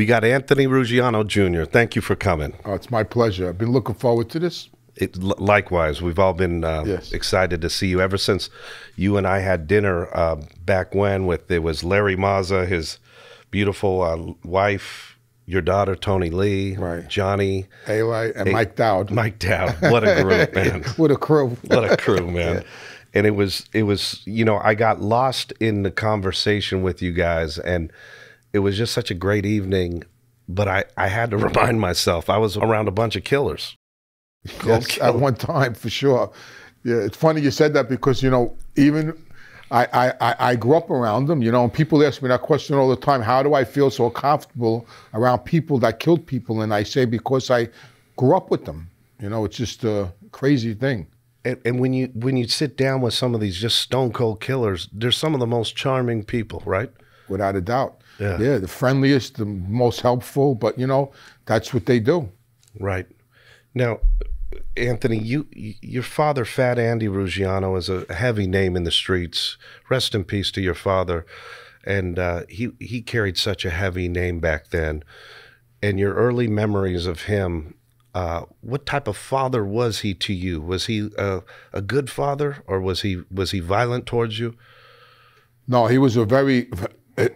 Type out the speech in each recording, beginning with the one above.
We got Anthony Ruggiano Jr. Thank you for coming. Oh, it's my pleasure. I've been looking forward to this. It, likewise, we've all been uh, yes. excited to see you ever since you and I had dinner uh, back when with it was Larry Mazza, his beautiful uh, wife, your daughter Tony Lee, right. Johnny, Haley, and Mike Dowd. Mike Dowd, what a group, man! what a crew! what a crew, man! Yeah. And it was, it was, you know, I got lost in the conversation with you guys, and it was just such a great evening. But I, I had to remind myself I was around a bunch of killers. Yes, at one time for sure. Yeah, it's funny you said that because you know even I, I, I grew up around them, you know, and people ask me that question all the time. How do I feel so comfortable around people that killed people? And I say because I grew up with them. You know, it's just a crazy thing. And, and when you when you sit down with some of these just stone cold killers, they're some of the most charming people, right? Without a doubt. Yeah. yeah, the friendliest, the most helpful, but you know, that's what they do. Right. Now, Anthony, you your father, Fat Andy Ruggiano, is a heavy name in the streets. Rest in peace to your father. And uh, he he carried such a heavy name back then. And your early memories of him, uh, what type of father was he to you? Was he a, a good father, or was he was he violent towards you? No, he was a very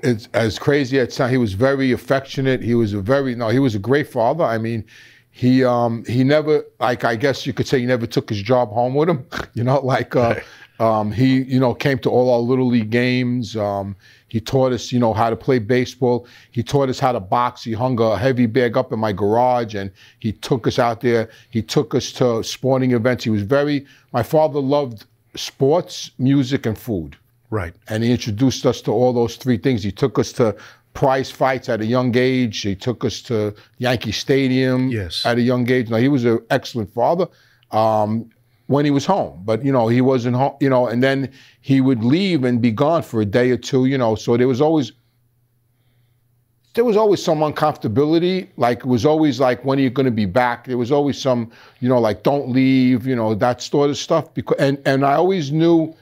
it's as crazy as sounds, he was very affectionate. He was a very no, he was a great father. I mean, he um he never like I guess you could say he never took his job home with him. You know, like uh, um, he you know came to all our little league games. Um, he taught us you know how to play baseball. He taught us how to box. He hung a heavy bag up in my garage and he took us out there. He took us to sporting events. He was very. My father loved sports, music, and food. Right. And he introduced us to all those three things. He took us to prize fights at a young age. He took us to Yankee Stadium yes. at a young age. Now, he was an excellent father um, when he was home, but, you know, he wasn't home, you know, and then he would leave and be gone for a day or two, you know, so there was always, there was always some uncomfortability. Like it was always like, when are you going to be back? There was always some, you know, like don't leave, you know, that sort of stuff. Because and and I always knew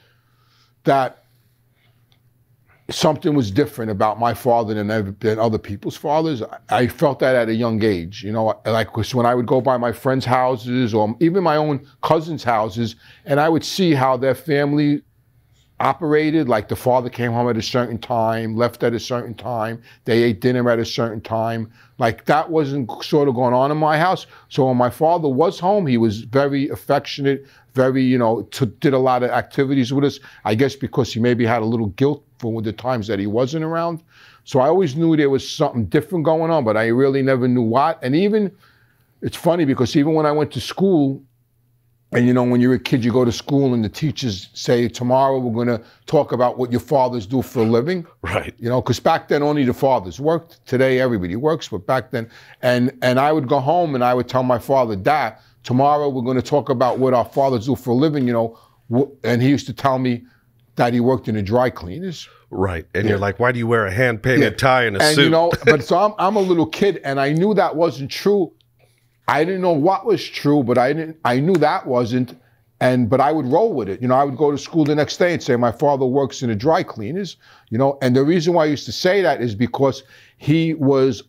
that something was different about my father than, than other people's fathers. I felt that at a young age, you know, like when I would go by my friends' houses or even my own cousins' houses, and I would see how their family operated. Like the father came home at a certain time, left at a certain time, they ate dinner at a certain time. Like that wasn't sort of going on in my house. So when my father was home, he was very affectionate, very, you know, did a lot of activities with us. I guess because he maybe had a little guilt for the times that he wasn't around. So I always knew there was something different going on, but I really never knew what. And even, it's funny because even when I went to school, and you know, when you're a kid, you go to school and the teachers say, tomorrow we're going to talk about what your fathers do for a living. Right. You know, because back then only the fathers worked. Today everybody works, but back then, and and I would go home and I would tell my father, Dad, tomorrow we're going to talk about what our fathers do for a living. You know, and he used to tell me, that he worked in a dry cleaners. Right. And yeah. you're like, why do you wear a hand painted yeah. tie and a and, suit? You know, but so I'm, I'm a little kid and I knew that wasn't true. I didn't know what was true, but I didn't, I knew that wasn't. And, but I would roll with it. You know, I would go to school the next day and say, my father works in a dry cleaners, you know, and the reason why I used to say that is because he was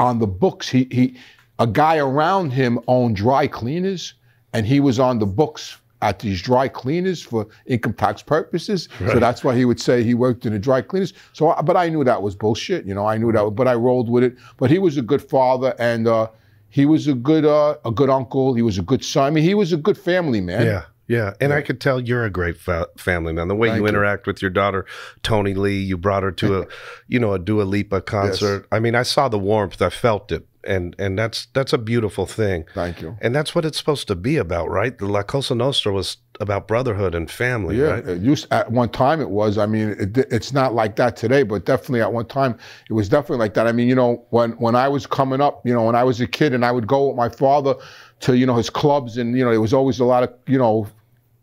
on the books. He, he, a guy around him owned dry cleaners and he was on the books at these dry cleaners for income tax purposes. Right. So that's why he would say he worked in a dry cleaners. So, but I knew that was bullshit. You know, I knew that, but I rolled with it. But he was a good father, and uh, he was a good uh, a good uncle. He was a good son. I mean, he was a good family man. Yeah. Yeah, and yeah. I could tell you're a great fa- family man. The way you interact you. with your daughter, Tony Lee, you brought her to a, you know, a Dua Lipa concert. Yes. I mean, I saw the warmth. I felt it and and that's that's a beautiful thing. Thank you. And that's what it's supposed to be about, right? The La Cosa Nostra was about brotherhood and family, Yeah, right? it used at one time it was. I mean, it, it's not like that today, but definitely at one time it was definitely like that. I mean, you know, when when I was coming up, you know, when I was a kid and I would go with my father to you know his clubs, and you know, there was always a lot of you know.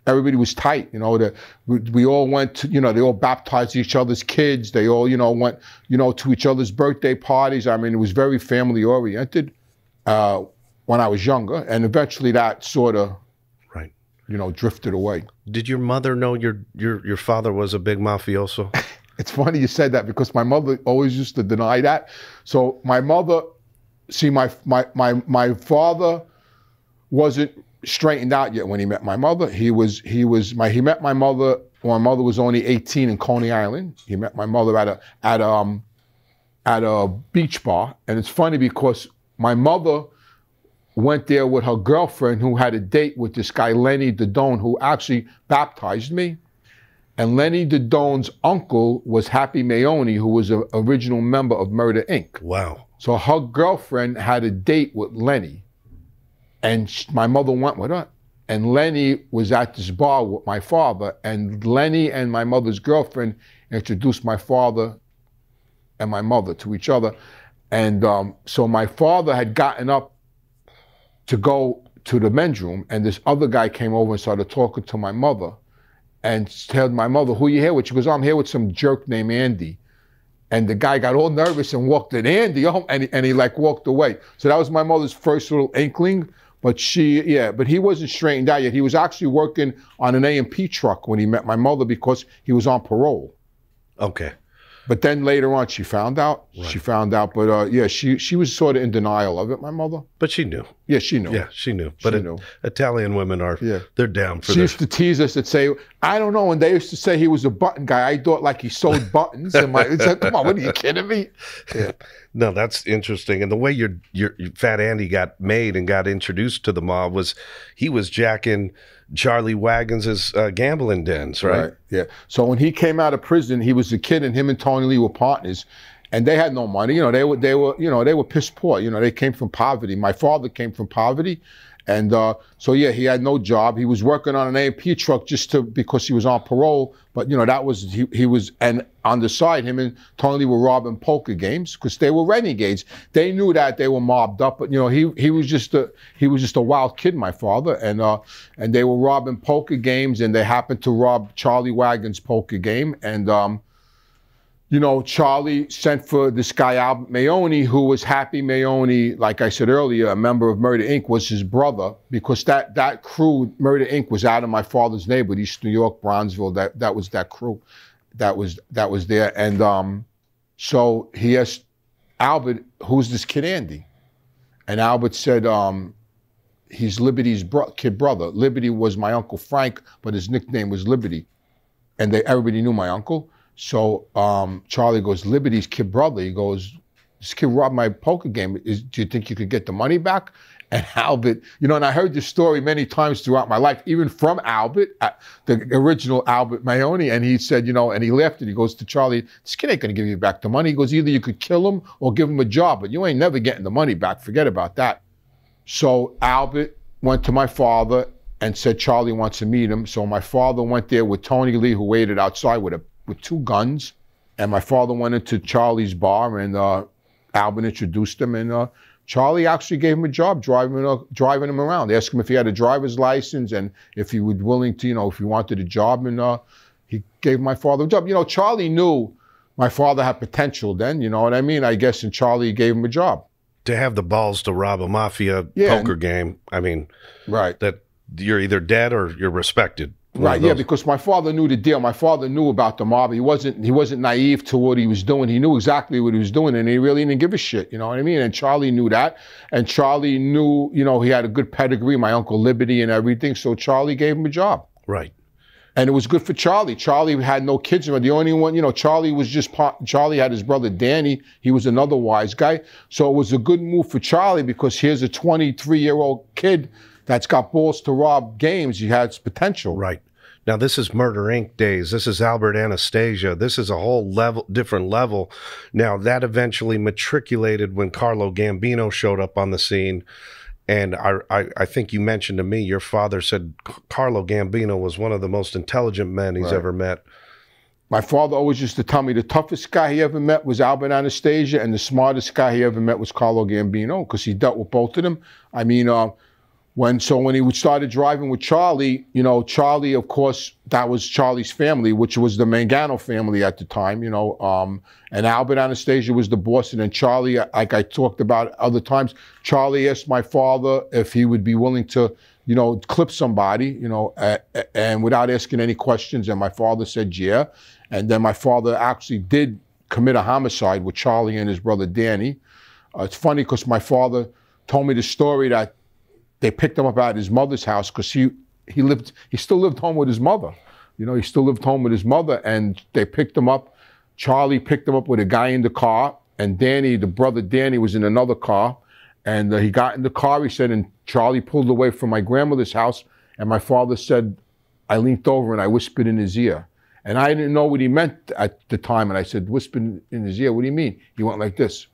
Everybody was tight, you know. The, we, we all went to, you know, they all baptized each other's kids. They all, you know, went, you know, to each other's birthday parties. I mean, it was very family oriented uh, when I was younger, and eventually that sort of, Right. you know, drifted away. Did your mother know your your your father was a big mafioso? It's funny you said that because my mother always used to deny that. So my mother, see, my my my my father wasn't straightened out yet when he met my mother. He was he was my he met my mother when my mother was only 18 in Coney Island. He met my mother at a at um at a beach bar, and it's funny because my mother went there with her girlfriend who had a date with this guy Lenny Dodone who actually baptized me. And Lenny Dodone's uncle was Happy Maione, who was an original member of Murder Inc. Wow. So her girlfriend had a date with Lenny, and sh- my mother went with her. And Lenny was at this bar with my father, and Lenny and my mother's girlfriend introduced my father and my mother to each other. And um, so my father had gotten up to go to the men's room, and this other guy came over and started talking to my mother and told my mother, Who you here with? She goes, I'm here with some jerk named Andy. And the guy got all nervous and walked in, Andy, oh, and and he like walked away. So that was my mother's first little inkling. But she, yeah, but he wasn't straightened out yet. He was actually working on an A&P truck when he met my mother because he was on parole. Okay. But then later on, she found out. She found out. But uh, yeah, she she was sort of in denial of it. My mother. But she knew. Yeah, she knew. Yeah, she knew. But She it- knew. Italian women are Yeah. they're down for She this. used to tease us and say, I don't know. And they used to say he was a button guy. I thought like he sold buttons. And my, it's like, come on, what are you kidding me? Yeah. No, that's interesting. And the way your your Fat Andy got made and got introduced to the mob was he was jacking Charlie Wagons' uh, gambling dens, right? Yeah. So when he came out of prison, he was a kid, and him and Tony Lee were partners, and they had no money. You know, they were they were you know they were piss poor. You know, they came from poverty. My father came from poverty, and uh, so yeah, he had no job. He was working on an A&P truck just to because he was on parole. But you know that was he, he was and on the side, him and Tony were robbing poker games because they were renegades. They knew that they were mobbed up, but you know he he was just a he was just a wild kid, my father, and uh and they were robbing poker games, and they happened to rob Charlie Wagon's poker game, and um you know, Charlie sent for this guy Albert Maione, who was Happy Maione, like I said earlier, a member of Murder Inc., was his brother, because that that crew, Murder Inc., was out of my father's neighborhood, East New York, Brownsville. That that was that crew, that was that was there, and um, so he asked Albert, "Who's this kid Andy?" And Albert said, um, "He's Liberty's bro- kid brother. Liberty was my uncle Frank, but his nickname was Liberty." and they everybody knew my uncle. So um, Charlie goes, Liberty's kid brother. He goes, this kid robbed my poker game. Is, do you think you could get the money back? And Albert, you know, and I heard this story many times throughout my life, even from Albert, uh, the original Albert Maione. And he said, you know, and he left it. He goes to Charlie, this kid ain't going to give you back the money. He goes, either you could kill him or give him a job, but you ain't never getting the money back. Forget about that. So Albert went to my father and said Charlie wants to meet him. So my father went there with Tony Lee, who waited outside with a with two guns, and my father went into Charlie's bar, and uh, Albert introduced him, and uh, Charlie actually gave him a job driving uh, driving him around. They asked him if he had a driver's license and if he was willing to, you know, if he wanted a job, and uh, he gave my father a job. You know, Charlie knew my father had potential then. You know what I mean? I guess, and Charlie gave him a job. To have the balls to rob a mafia Yeah. poker game, I mean, Right. that you're either dead or you're respected. Right, yeah, because my father knew the deal. My father knew about the mob. He wasn't he wasn't naive to what he was doing. He knew exactly what he was doing, and he really didn't give a shit. You know what I mean? And Charlie knew that, and Charlie knew, you know, he had a good pedigree. My uncle Liberty and everything. So Charlie gave him a job, right. and it was good for Charlie. Charlie had no kids. The only one, you know, Charlie was just part, Charlie had his brother Danny. He was another wise guy. So it was a good move for Charlie because here's a 23 year old kid that's got balls to rob games. He has potential. Right. Now this is Murder Inc. days. This is Albert Anastasia. This is a whole level, different level. Now that eventually matriculated when Carlo Gambino showed up on the scene. And I, I, I think you mentioned to me, your father said Carlo Gambino was one of the most intelligent men he's Right. ever met. My father always used to tell me the toughest guy he ever met was Albert Anastasia, and the smartest guy he ever met was Carlo Gambino because he dealt with both of them. I mean, uh, when so when he would started driving with Charlie, you know, Charlie, of course, that was Charlie's family, which was the Mangano family at the time, you know, um, and Albert Anastasia was the boss, and then Charlie, like I talked about other times, Charlie asked my father if he would be willing to, you know, clip somebody, you know, uh, and without asking any questions, and my father said yeah, and then my father actually did commit a homicide with Charlie and his brother Danny. Uh, it's funny because my father told me the story that they picked him up at his mother's house because he he lived he still lived home with his mother. You know, he still lived home with his mother, and they picked him up. Charlie picked him up with a guy in the car, and Danny, the brother Danny, was in another car. And uh, he got in the car. He said, and Charlie pulled away from my grandmother's house. And my father said, I leaned over and I whispered in his ear. And I didn't know what he meant at the time. And I said, whispered in his ear, what do you mean? He went like this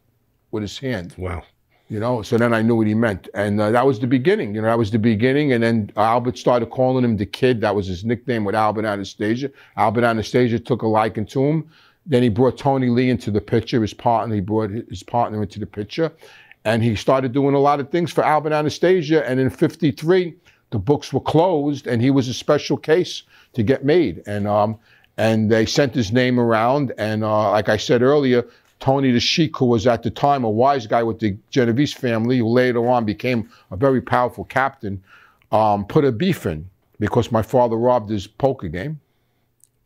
with his hand Wow. You know. So then I knew what he meant, and uh, that was the beginning. You know, that was the beginning. And then Albert started calling him the kid. That was his nickname with Albert Anastasia. Albert Anastasia took a liking to him. Then he brought Tony Lee into the picture, his partner. He brought his partner into the picture, and he started doing a lot of things for Albert Anastasia. And in '53, the books were closed, and he was a special case to get made. And um, and they sent his name around. And uh, like I said earlier, Tony the Sheik, who was at the time a wise guy with the Genovese family, who later on became a very powerful captain, um, put a beef in because my father robbed his poker game.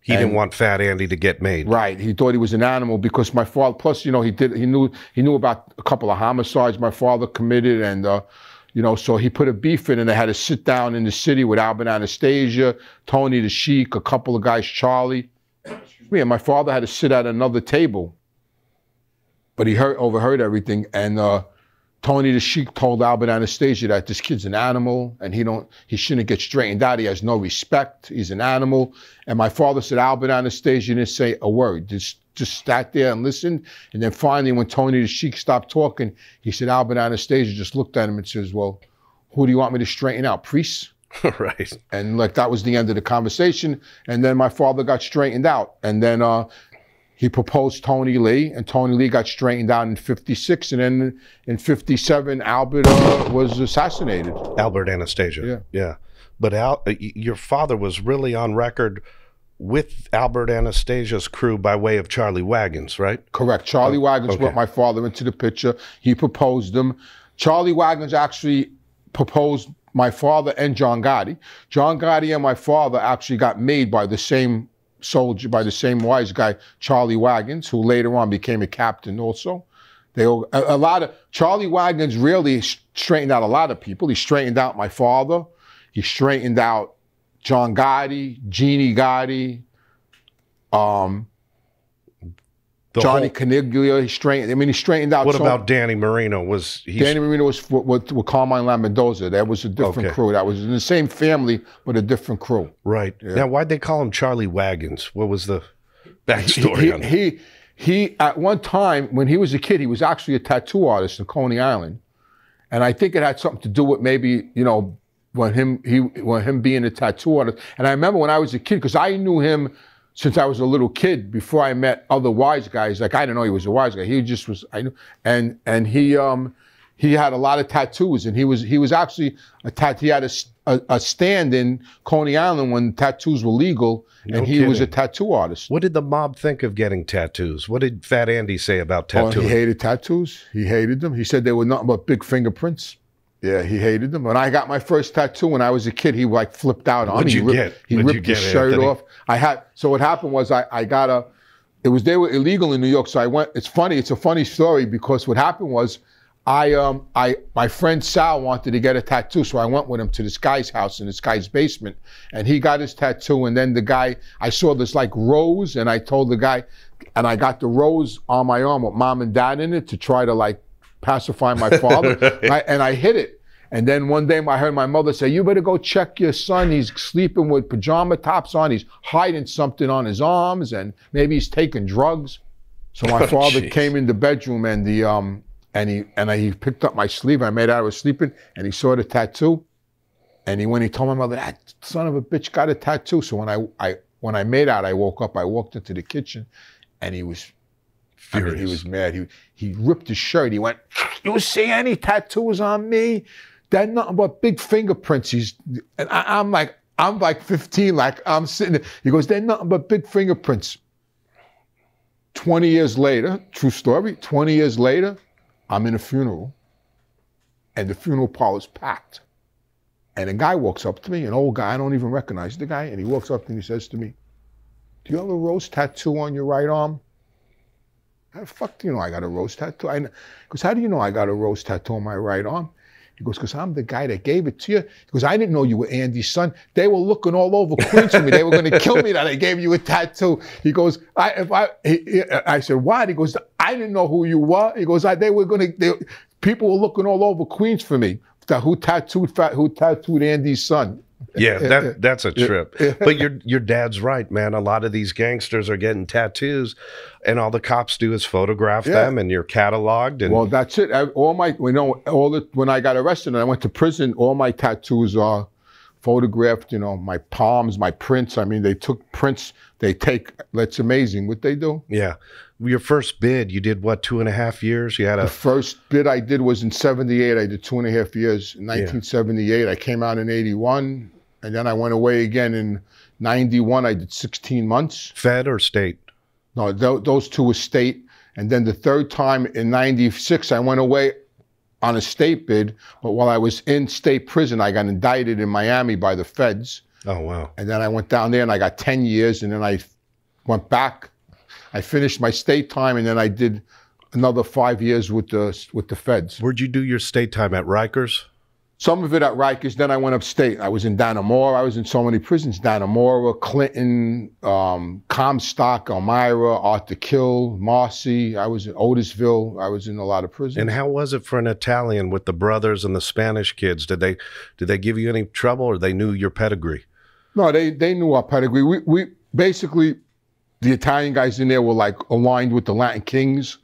He didn't want Fat Andy to get made. Right. He thought he was an animal because my father. Plus, you know, he did. He knew. He knew about a couple of homicides my father committed, and uh, you know, so he put a beef in, and they had to sit down in the city with Albert Anastasia, Tony the Sheik, a couple of guys, Charlie. Me and my father had to sit at another table, but he heard overheard everything, and uh, Tony the Sheik told Albert Anastasia that this kid's an animal and he don't he shouldn't get straightened out. He has no respect. He's an animal. And my father said Albert Anastasia didn't say a word. Just just sat there and listened. And then finally, when Tony the Sheik stopped talking, he said Albert Anastasia just looked at him and says, "Well, who do you want me to straighten out? Priests?" right. And like that was the end of the conversation. And then my father got straightened out. And then uh, he proposed Tony Lee, and Tony Lee got straightened out in '56. And then in '57, Albert uh, was assassinated. Albert Anastasia. Yeah. Yeah. But Al, your father was really on record with Albert Anastasia's crew by way of Charlie Wagons, right? Correct. Charlie Wagons okay. brought my father into the picture. He proposed them. Charlie Wagons actually proposed my father and John Gotti. John Gotti and my father actually got made by the same soldier, by the same wise guy, Charlie Wagons, who later on became a captain also. They all, a, a lot of Charlie Wagons really straightened out a lot of people. He straightened out my father. He straightened out John Gotti, Jeannie Gotti, um, The Johnny whole- Caniglia. He straightened. I mean, he straightened out. what so- about Danny Marino? Was he? Danny Marino was with, with, with Carmine La Mendoza. That was a different Okay. crew. That was in the same family, but a different crew. right. Now, why'd they call him Charlie Wagons? What was the backstory he, on that? he he at one time when he was a kid, he was actually a tattoo artist in Coney Island, and I think it had something to do with maybe you know when him he when him being a tattoo artist. And I remember when I was a kid because I knew him since I was a little kid before I met other wise guys. Like I didn't know he was a wise guy. He just was. I knew, and and he um he had a lot of tattoos, and he was he was actually a tat. He had a a stand in Coney Island when tattoos were legal, No and he was a tattoo artist. What did the mob think of getting tattoos? What did Fat Andy say about Oh, tattooing? he hated tattoos. He hated them. He said they were nothing but big fingerprints. Yeah, he hated them. When I got my first tattoo when I was a kid, he like flipped out on What'd me. you he ripped, get? He What'd ripped his shirt Anthony? off. I had so what happened was I, I got a it was they were illegal in New York, so I went it's funny, it's a funny story because what happened was I um I my friend Sal wanted to get a tattoo, so I went with him to this guy's house in this guy's basement, and he got his tattoo. And then the guy, I saw this like rose, and I told the guy, and I got the rose on my arm with mom and dad in it to try to like pacify my father, and, I, and I hit it. And then one day I heard my mother say, You better go check your son. He's sleeping with pajama tops on. He's hiding something on his arms and maybe he's taking drugs. So my Oh, father jeez. came in the bedroom and the um and he and I, he picked up my sleeve. I made out I was sleeping and he saw the tattoo. And he when he told my mother, that son of a bitch got a tattoo. So when I I when I made out, I woke up, I walked into the kitchen and he was I mean, he was mad. He he ripped his shirt. He went, "You see any tattoos on me? That nothing but big fingerprints." He's and I, I'm like, I'm like 15, like I'm sitting there. He goes, "They're nothing but big fingerprints." 20 years later, true story. 20 years later, I'm in a funeral, and the funeral parlor is packed. And a guy walks up to me, an old guy. I don't even recognize the guy, and he walks up to me and he says to me, "Do you have a rose tattoo on your right arm?" How the fuck do you know I got a rose tattoo? I goes, how do you know I got a rose tattoo on my right arm? He goes, because I'm the guy that gave it to you. He goes, I didn't know you were Andy's son. They were looking all over Queens for me. They were going to kill me that I gave you a tattoo. He goes, I if I he, he- I said, why? He goes, I didn't know who you were. He goes, I, they were going to. People were looking all over Queens for me. Who tattooed who tattooed Andy's son? Yeah, that that's a trip. But your your dad's right, man. A lot of these gangsters are getting tattoos, and all the cops do is photograph Yeah. them, and you're cataloged. And Well, that's it. I- All my, you know, all the when I got arrested and I went to prison, all my tattoos are photographed. You know, my palms, my prints. I mean, they took prints. They take. That's amazing what they do. yeah, your first bid, you did what two and a half years? You had The a first bid I did was in '78. I did two and a half years. In 1978, I came out in '81, and then I went away again in '91. I did 16 months. Fed or state? No, th- those two were state. And then the third time in 96, I went away on a state bid. But while I was in state prison, I got indicted in Miami by the feds. Oh wow. And then I went down there and I got 10 years. And then I went back. I finished my state time and then I did another five years with the, with the feds. Where'd you do your state time at Rikers? Some of it at Rikers. Then I went upstate. I was in Dannemora. I was in so many prisons: Dannemora, Clinton, um, Comstock, Elmira, Arthur Kill, Marcy. I was in Otisville. I was in a lot of prisons. And how was it for an Italian with the brothers and the Spanish kids? Did they did they give you any trouble, or they knew your pedigree? no, they they knew our pedigree. We we basically the Italian guys in there were like aligned with the Latin Kings.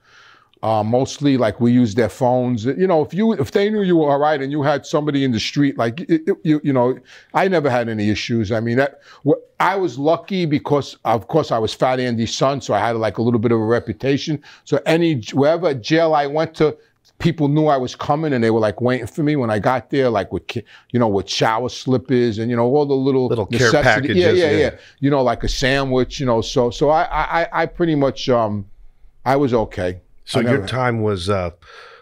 Uh, mostly like we use their phones. You know, if you if they knew you were all right and you had somebody in the street, like it, it- you you know, I never had any issues. I mean, that I was lucky because of course I was Fat Andy's son, so I had like a little bit of a reputation. So any wherever jail I went to. People knew I was coming, and they were like waiting for me when I got there, like with, you know, with shower slippers and you know all the little Little care necessity- Yeah, packages, yeah, yeah. yeah you know, like a sandwich, you know. So, so I, I, I- I pretty much, um, I was okay. So your never- time was uh,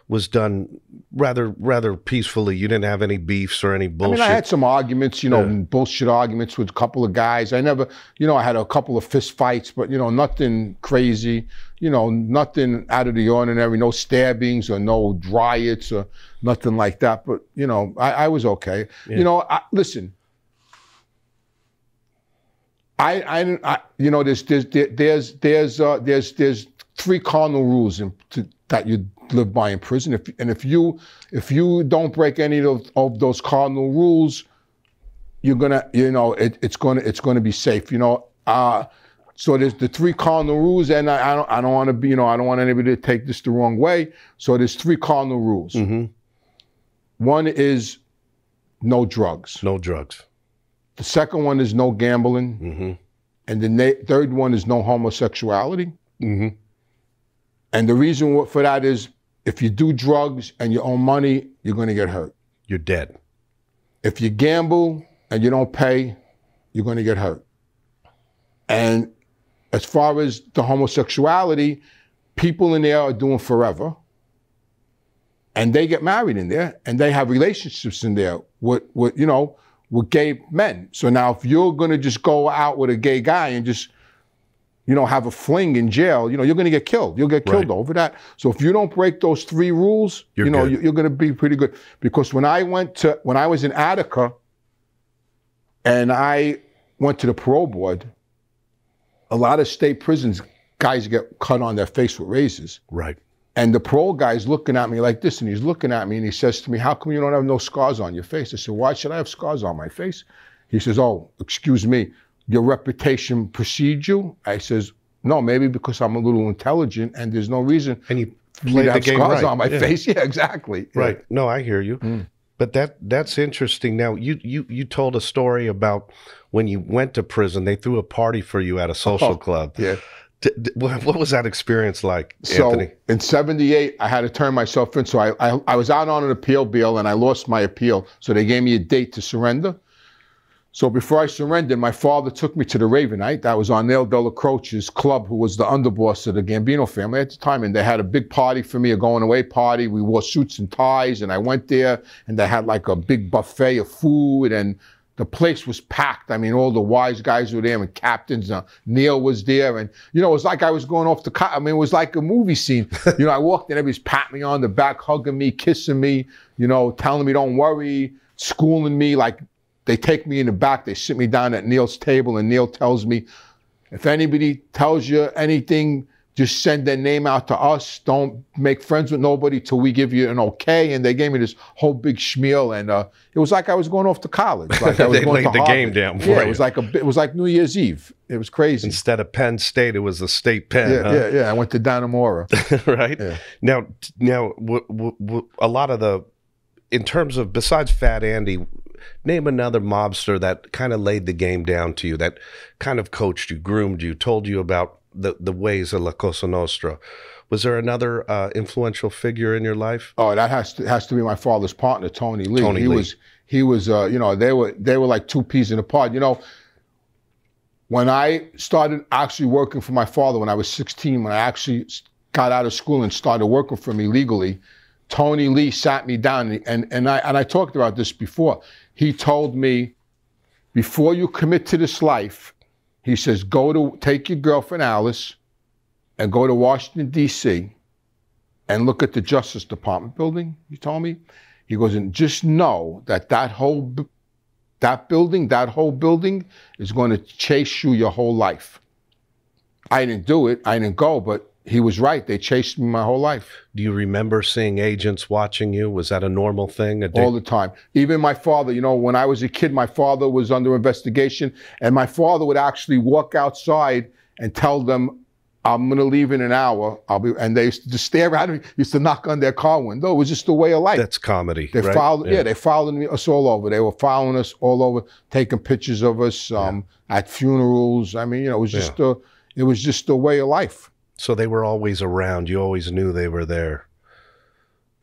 was done rather rather peacefully. You didn't have any beefs or any bullshit. I mean, I had some arguments, you know, Yeah. bullshit arguments with a couple of guys. I never, you know, I had a couple of fist fights, but you know, nothing crazy. You know, nothing out of the ordinary. No stabbings or no riots or nothing like that. But you know, I, I was okay. You know, I, listen. I, I, I, you know, there's, there's, there's, there's, uh, there's, there's three cardinal rules in, to, that you live by in prison. If, and if you, if you don't break any of, of those cardinal rules, you're gonna, you know, it, it's gonna, it's gonna be safe. You know, uh, so there's the three cardinal rules, and I, I don't, I don't want to be, you know, I don't want anybody to take this the wrong way. So there's three cardinal rules. hmm One is no drugs. No drugs. The second one is no gambling, hmm and the na- third one is no homosexuality. hmm And the reason for that is if you do drugs and you owe money, you're going to get hurt. You're dead. If you gamble and you don't pay, you're going to get hurt. And as far as the homosexuality, people in there are doing forever. And they get married in there and they have relationships in there with, with you know, with gay men. So now if you're going to just go out with a gay guy and just you know, have a fling in jail, you know, you're going to get killed. You'll get killed Right. over that. So if you don't break those three rules, You're you know, good. you- you're going to be pretty good. Because when I went to, when I was in Attica and I went to the parole board, a lot of state prisons, guys get cut on their face with razors. Right. And the parole guy's looking at me like this, and he's looking at me and he says to me, How come you don't have no scars on your face? I said, Why should I have scars on my face? He says, Oh, excuse me, your reputation precedes you? I says, No, maybe because I'm a little intelligent and there's no reason And you played the game scars right. on my Yeah. face. Yeah, exactly. Yeah. Right. No, I hear you. Mm. But that that's interesting. Now you you you told a story about when you went to prison. They threw a party for you at a social Oh, club. Yeah. D- what was that experience like, So Anthony? in '78, I had to turn myself in. So I, I I was out on an appeal bill and I lost my appeal. So they gave me a date to surrender. So before I surrendered, my father took me to the Ravenite. That was Aniello Dellacroce's club, who was the underboss of the Gambino family at the time. And they had a big party for me, a going away party. We wore suits and ties, and I went there, and they had like a big buffet of food, and the place was packed. I mean, all the wise guys were there, and captains. Uh, Neil was there, and you know, it was like I was going off the. Co- I mean, it was like a movie scene. you know, I walked in, everybody's patting me on the back, hugging me, kissing me. You know, telling me don't worry, schooling me. Like they take me in the back, they sit me down at Neil's table, and Neil tells me, if anybody tells you anything, just send their name out to us. Don't make friends with nobody till we give you an okay. And they gave me this whole big schmeal, and uh, it was like I was going off to college. Like I was They going laid to the game Harvard. down for yeah, you. it was like a it was like New Year's Eve. It was crazy. Instead of Penn State, it was the state pen. yeah, huh? yeah, yeah. I went to Dannemora. right Yeah. now now w- w- w- a lot of the in terms of besides fat andy name another mobster that kind of laid the game down to you that kind of coached you groomed you told you about the, the ways of la cosa nostra was there another uh, influential figure in your life Oh, that has to has to be my father's partner, Tony Lee. Tony he Lee. was he was uh, you know, they were they were like two peas in a pod. You know, when I started actually working for my father when I was 16, when I actually got out of school and started working for him illegally, Tony Lee sat me down and, and, and I and I talked about this before. He told me, before you commit to this life, he says, go to take your girlfriend Alice and go to Washington, DC and look at the Justice Department building, he told me. He goes, and just know that that whole, that building, that whole building is going to chase you your whole life. I didn't do it. I didn't go, but he was right. They chased me my whole life, do you remember seeing agents watching you was that a normal thing a day? all the time. Even my father, you know, when I was a kid, my father was under investigation, and my father would actually walk outside and tell them, I'm gonna leave in an hour. I'll be, and they used to just stare at me. Used to knock on their car window. It was just the way of life. that's comedy They right? followed, yeah. they followed us all over. They were following us all over, taking pictures of us um, at funerals. I mean, you know, it was just a, it was just a way of life, so they were always around you always knew they were there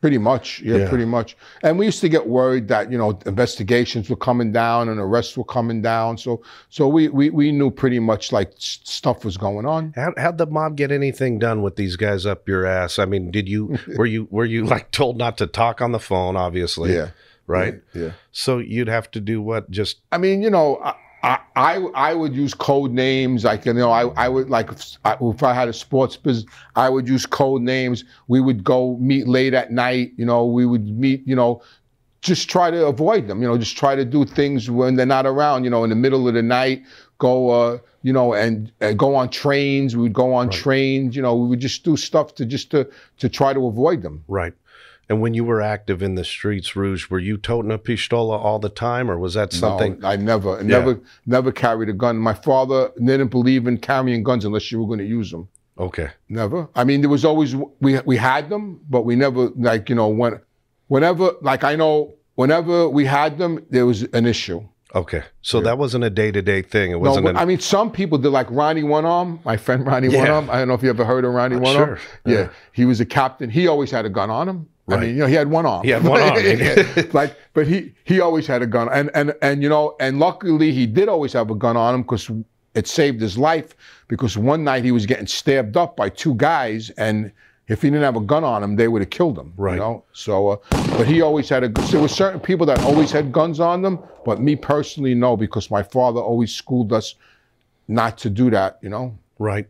pretty much. Yeah, Yeah. pretty much. And we used to get worried that you know investigations were coming down and arrests were coming down. So, so we we, we knew pretty much like stuff was going on. How, how'd the mob get anything done with these guys up your ass? I mean, did you were you were you like told not to talk on the phone? Obviously, Yeah, right. Yeah. So you'd have to do what? Just I mean, you know, I, I, I I would use code names. Like, you know, I, I would like if I, if I had a sports business, I would use code names. We would go meet late at night. You know, we would meet. You know, just try to avoid them. You know, just try to do things when they're not around. You know, in the middle of the night, go. Uh, you know, and, and go on trains. We would go on trains. You know, we would just do stuff to just to to try to avoid them. right. And when you were active in the streets, Rouge, were you toting a pistola all the time, or was that something? No, I never, never, never carried a gun. My father didn't believe in carrying guns unless you were going to use them. Okay, Never. I mean, there was always we we had them, but we never like you know when, whenever like I know whenever we had them, there was an issue. okay. So that wasn't a day to day thing. It wasn't. but, an, I mean, some people did like Ronnie One Arm, my friend Ronnie One Yeah. Arm. I don't know if you ever heard of Ronnie uh, One Arm. sure. Yeah. Yeah. he was a captain. He always had a gun on him. I mean, you know, he had one arm. He had one arm. Like, but he he always had a gun, and and and you know, and luckily he did always have a gun on him because it saved his life. Because one night he was getting stabbed up by two guys, and if he didn't have a gun on him, they would have killed him. Right. You know. So, uh, but he always had a. There were certain people that always had guns on them, but me personally, no, because my father always schooled us not to do that. You know. Right.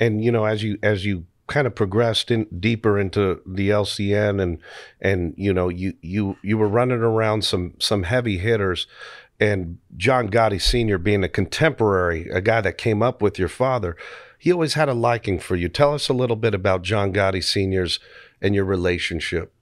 And you know, as you as you kind of progressed in deeper into the LCN and and you know, you you you were running around some some heavy hitters and John Gotti Sr. being a contemporary, a guy that came up with your father, he always had a liking for you. Tell us a little bit about John Gotti Senior's and your relationship.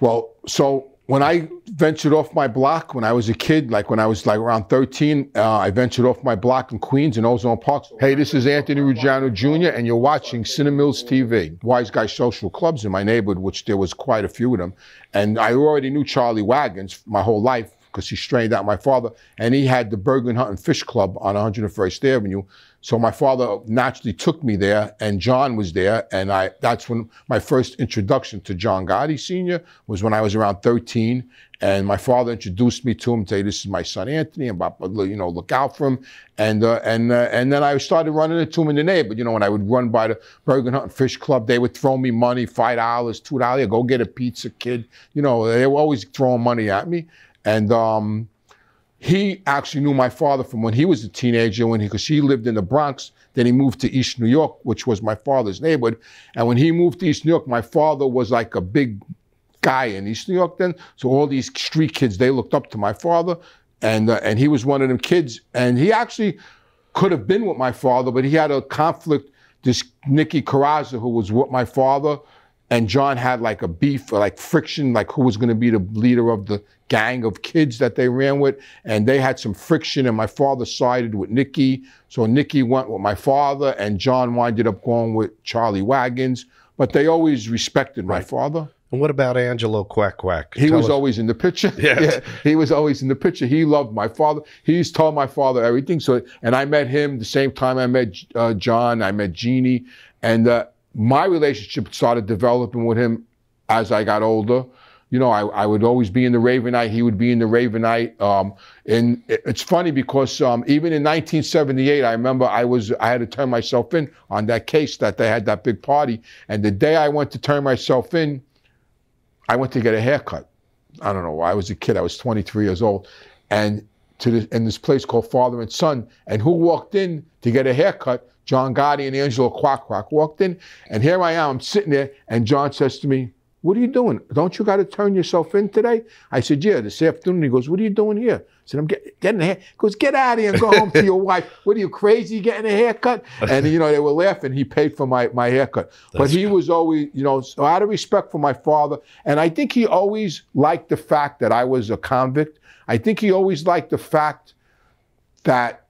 Well, so when I ventured off my block when I was a kid, like when I was like around 13, uh, I ventured off my block in Queens in Ozone Park. Hey, this is Anthony Ruggiano Jr., and you're watching Cinemills TV, Wise Guy Social Clubs in my neighborhood, which there was quite a few of them. And I already knew Charlie Wagons my whole life because he strained out my father, and he had the Bergen Hunt and Fish Club on 101st Avenue. So my father naturally took me there, and John was there, and I. That's when my first introduction to John Gotti Sr. was when I was around 13, and my father introduced me to him, say, "This is my son Anthony, and you know, look out for him." And uh, and uh, and then I started running into him in the neighborhood. You know, when I would run by the Bergen Hunt and Fish Club, they would throw me money, five dollars, two dollars, go get a pizza, kid. You know, they were always throwing money at me. And um, he actually knew my father from when he was a teenager, when he because he lived in the Bronx. Then he moved to East New York, which was my father's neighborhood. And when he moved to East New York, my father was like a big guy in East New York then. So all these street kids, they looked up to my father, and uh, and he was one of them kids. And he actually could have been with my father, but he had a conflict. This Nicky Carrazza, who was with my father, and John had like a beef, or like friction, like who was going to be the leader of the gang of kids that they ran with, and they had some friction, and my father sided with Nicky. So Nicky went with my father, and John winded up going with Charlie Wagons. But they always respected my father. And what about Angelo Quack Quack? He Tell was us. always in the picture. Yes. Yeah, he was always in the picture. He loved my father. He used to tell my father everything. So, and I met him the same time I met uh, John. I met Jeannie, and uh, my relationship started developing with him as I got older you know, I, I would always be in the Ravenite. He would be in the Ravenite. Um, and it's funny because um, even in 1978, I remember I was I had to turn myself in on that case that they had that big party. And the day I went to turn myself in, I went to get a haircut. I don't know. Why I was a kid. I was 23 years old, and to in this place called Father and Son. And who walked in to get a haircut? John Gotti and Angelo Quack Quack walked in, and here I am. I'm sitting there, and John says to me, what are you doing? Don't you got to turn yourself in today? I said, Yeah, this afternoon. He goes, What are you doing here? I said, I'm get, getting a hair. He goes, Get out of here and go home to your wife. What are you crazy getting a haircut? And, you know, they were laughing. He paid for my, my haircut. That's but he was always, you know, so out of respect for my father. And I think he always liked the fact that I was a convict. I think he always liked the fact that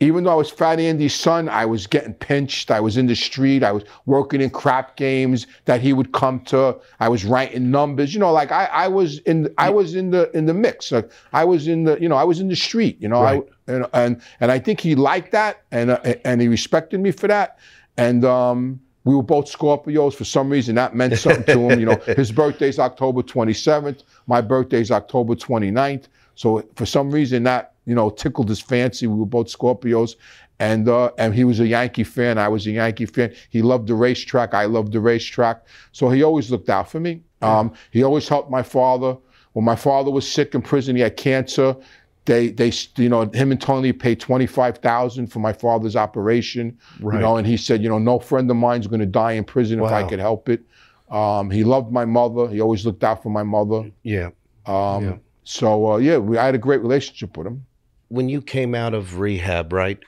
even though I was Fat Andy's son, I was getting pinched. I was in the street. I was working in crap games that he would come to. I was writing numbers. You know, like I, I was in, I was in the in the mix. Like I was in the, you know, I was in the street. You know, right. I, and and and I think he liked that, and uh, and he respected me for that. And um, we were both Scorpios for some reason. That meant something to him. You know, his birthday's October 27th. My birthday's October 29th. So for some reason that you know, tickled his fancy. We were both Scorpios. And, uh, and he was a Yankee fan. I was a Yankee fan. He loved the racetrack. I loved the racetrack. So he always looked out for me. Um, he always helped my father. When my father was sick in prison, he had cancer. They, they, you know, him and Tony paid twenty five thousand for my father's operation. Right. You know, and he said, you know, no friend of mine's going to die in prison wow. if I could help it. Um, he loved my mother. He always looked out for my mother. Yeah. Um, yeah. So uh, yeah, we, I had a great relationship with him when you came out of rehab, right?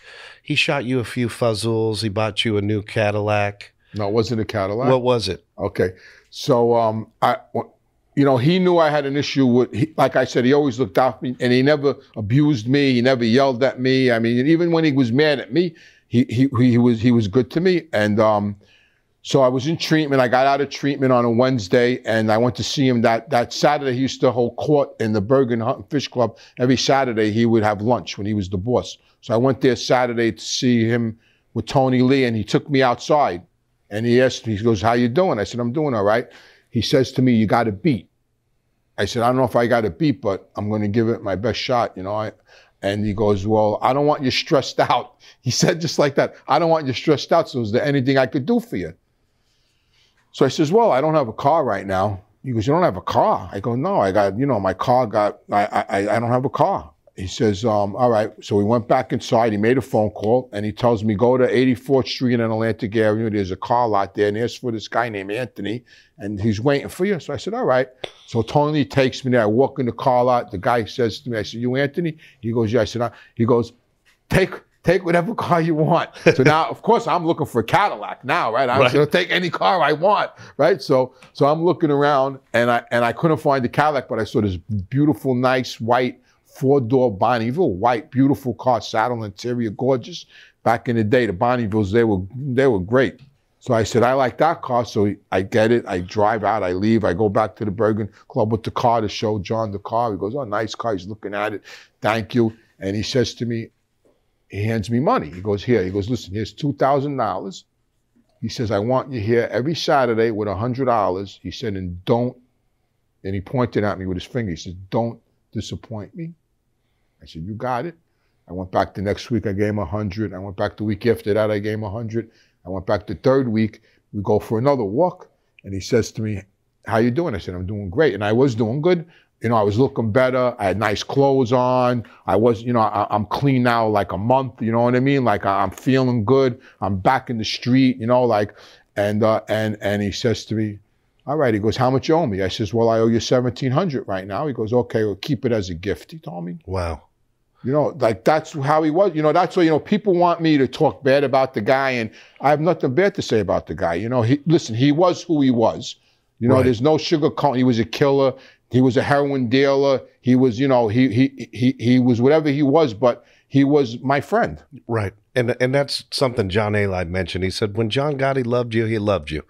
He shot you a few fuzzles. He bought you a new Cadillac. No, it wasn't a Cadillac. What was it? Okay, so um, I, you know, he knew I had an issue with. He, like I said, he always looked out for me, and he never abused me. He never yelled at me. I mean, even when he was mad at me, he he he was he was good to me, and um, so I was in treatment. I got out of treatment on a Wednesday, and I went to see him that that Saturday. He used to hold court in the Bergen Hunt and Fish Club. Every Saturday, he would have lunch when he was the boss. So I went there Saturday to see him with Tony Lee, and he took me outside, and he asked me, he goes, "How you doing?" I said, "I'm doing all right." He says to me, "You got a beat." I said, "I don't know if I got a beat, but I'm going to give it my best shot." You know, I. And he goes, Well, I don't want you stressed out. He said just like that. I don't want you stressed out. So is there anything I could do for you? So I says, well, I don't have a car right now. He goes, you don't have a car? I go, no, I got, you know, my car got, I, I, I don't have a car. He says, um, all right. So we went back inside. He made a phone call and he tells me, go to 84th Street in Atlantic Avenue. There's a car lot there and ask for this guy named Anthony and he's waiting for you. So I said, all right. So Tony takes me there. I walk in the car lot. The guy says to me, I said, you Anthony? He goes, yeah. I said, he goes, take, take whatever car you want. So now, of course, I'm looking for a Cadillac now, right? I'm Right. going to take any car I want, right? So, so I'm looking around, and I and I couldn't find the Cadillac, but I saw this beautiful, nice white four door Bonneville, white, beautiful car, saddle interior, gorgeous. Back in the day, the Bonnevilles they were they were great. So I said, I like that car. So I get it. I drive out. I leave. I go back to the Bergen Club with the car to show John the car. He goes, Oh, nice car. He's looking at it. Thank you. And he says to me, He hands me money. He goes, Here. He goes, Listen, here's $2,000. He says, I want you here every Saturday with $100. He said, And don't, and he pointed at me with his finger. He says, Don't disappoint me. I said, You got it. I went back the next week. I gave him 100. I went back the week after that. I gave him 100. I went back the third week. We go for another walk, and he says to me, "How you doing?" I said, "I'm doing great," and I was doing good. You know, I was looking better. I had nice clothes on. I was, you know, I, I'm clean now, like a month. You know what I mean? Like I- I'm feeling good. I'm back in the street. You know, like, and uh, and and he says to me, "All right." He goes, "How much you owe me?" I says, "Well, I owe you seventeen hundred right now." He goes, "Okay, well, keep it as a gift." He told me. Wow. You know, like that's how he was. You know, that's why you know people want me to talk bad about the guy, and I have nothing bad to say about the guy. You know, he listen, he was who he was. You know, Right. there's no sugarcoat. He was a killer. He was a heroin dealer. He was, you know, he he he he was whatever he was, but he was my friend. Right. And and that's something John Alite mentioned. He said when John Gotti loved you, he loved you.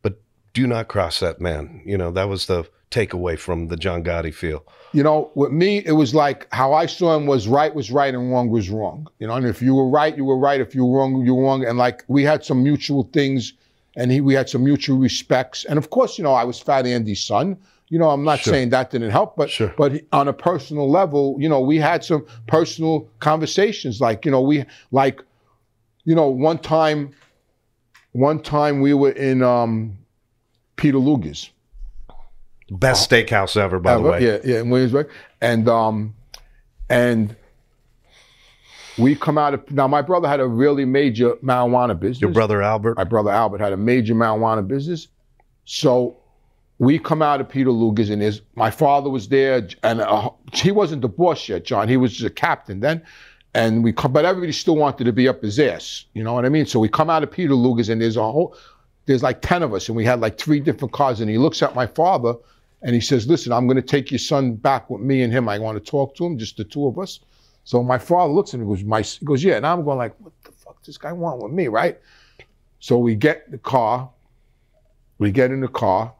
But do not cross that man. You know, that was the takeaway from the John Gotti feel. You know, with me, it was like how I saw him was right was right and wrong was wrong. You know, and if you were right, you were right. If you were wrong, you were wrong. And like we had some mutual things, and he we had some mutual respects. And of course, you know, I was Fat Andy's son. You know, I'm not Sure. saying that didn't help, but Sure. but on a personal level, you know, we had some personal conversations. Like you know, we like, you know, one time, one time we were in um, Peter Luger's. Best steakhouse ever, by the way. Yeah, yeah, in Williamsburg. And um, and we come out of now. My brother had a really major marijuana business. Your brother Albert. my brother Albert had a major marijuana business. So we come out of Peter Luger's, and his my father was there, and uh, he wasn't the boss yet, John. He was just a captain then. And we come, but everybody still wanted to be up his ass. You know what I mean? So we come out of Peter Luger's, and there's a whole, there's like ten of us, and we had like three different cars. And he looks at my father, and he says, "Listen, I'm going to take your son back with me and him. I want to talk to him, just the two of us." So my father looks at me, and goes, "My," he goes, "Yeah," and I'm going like, "What the fuck this guy want with me, right?" So we get the car, we get in the car,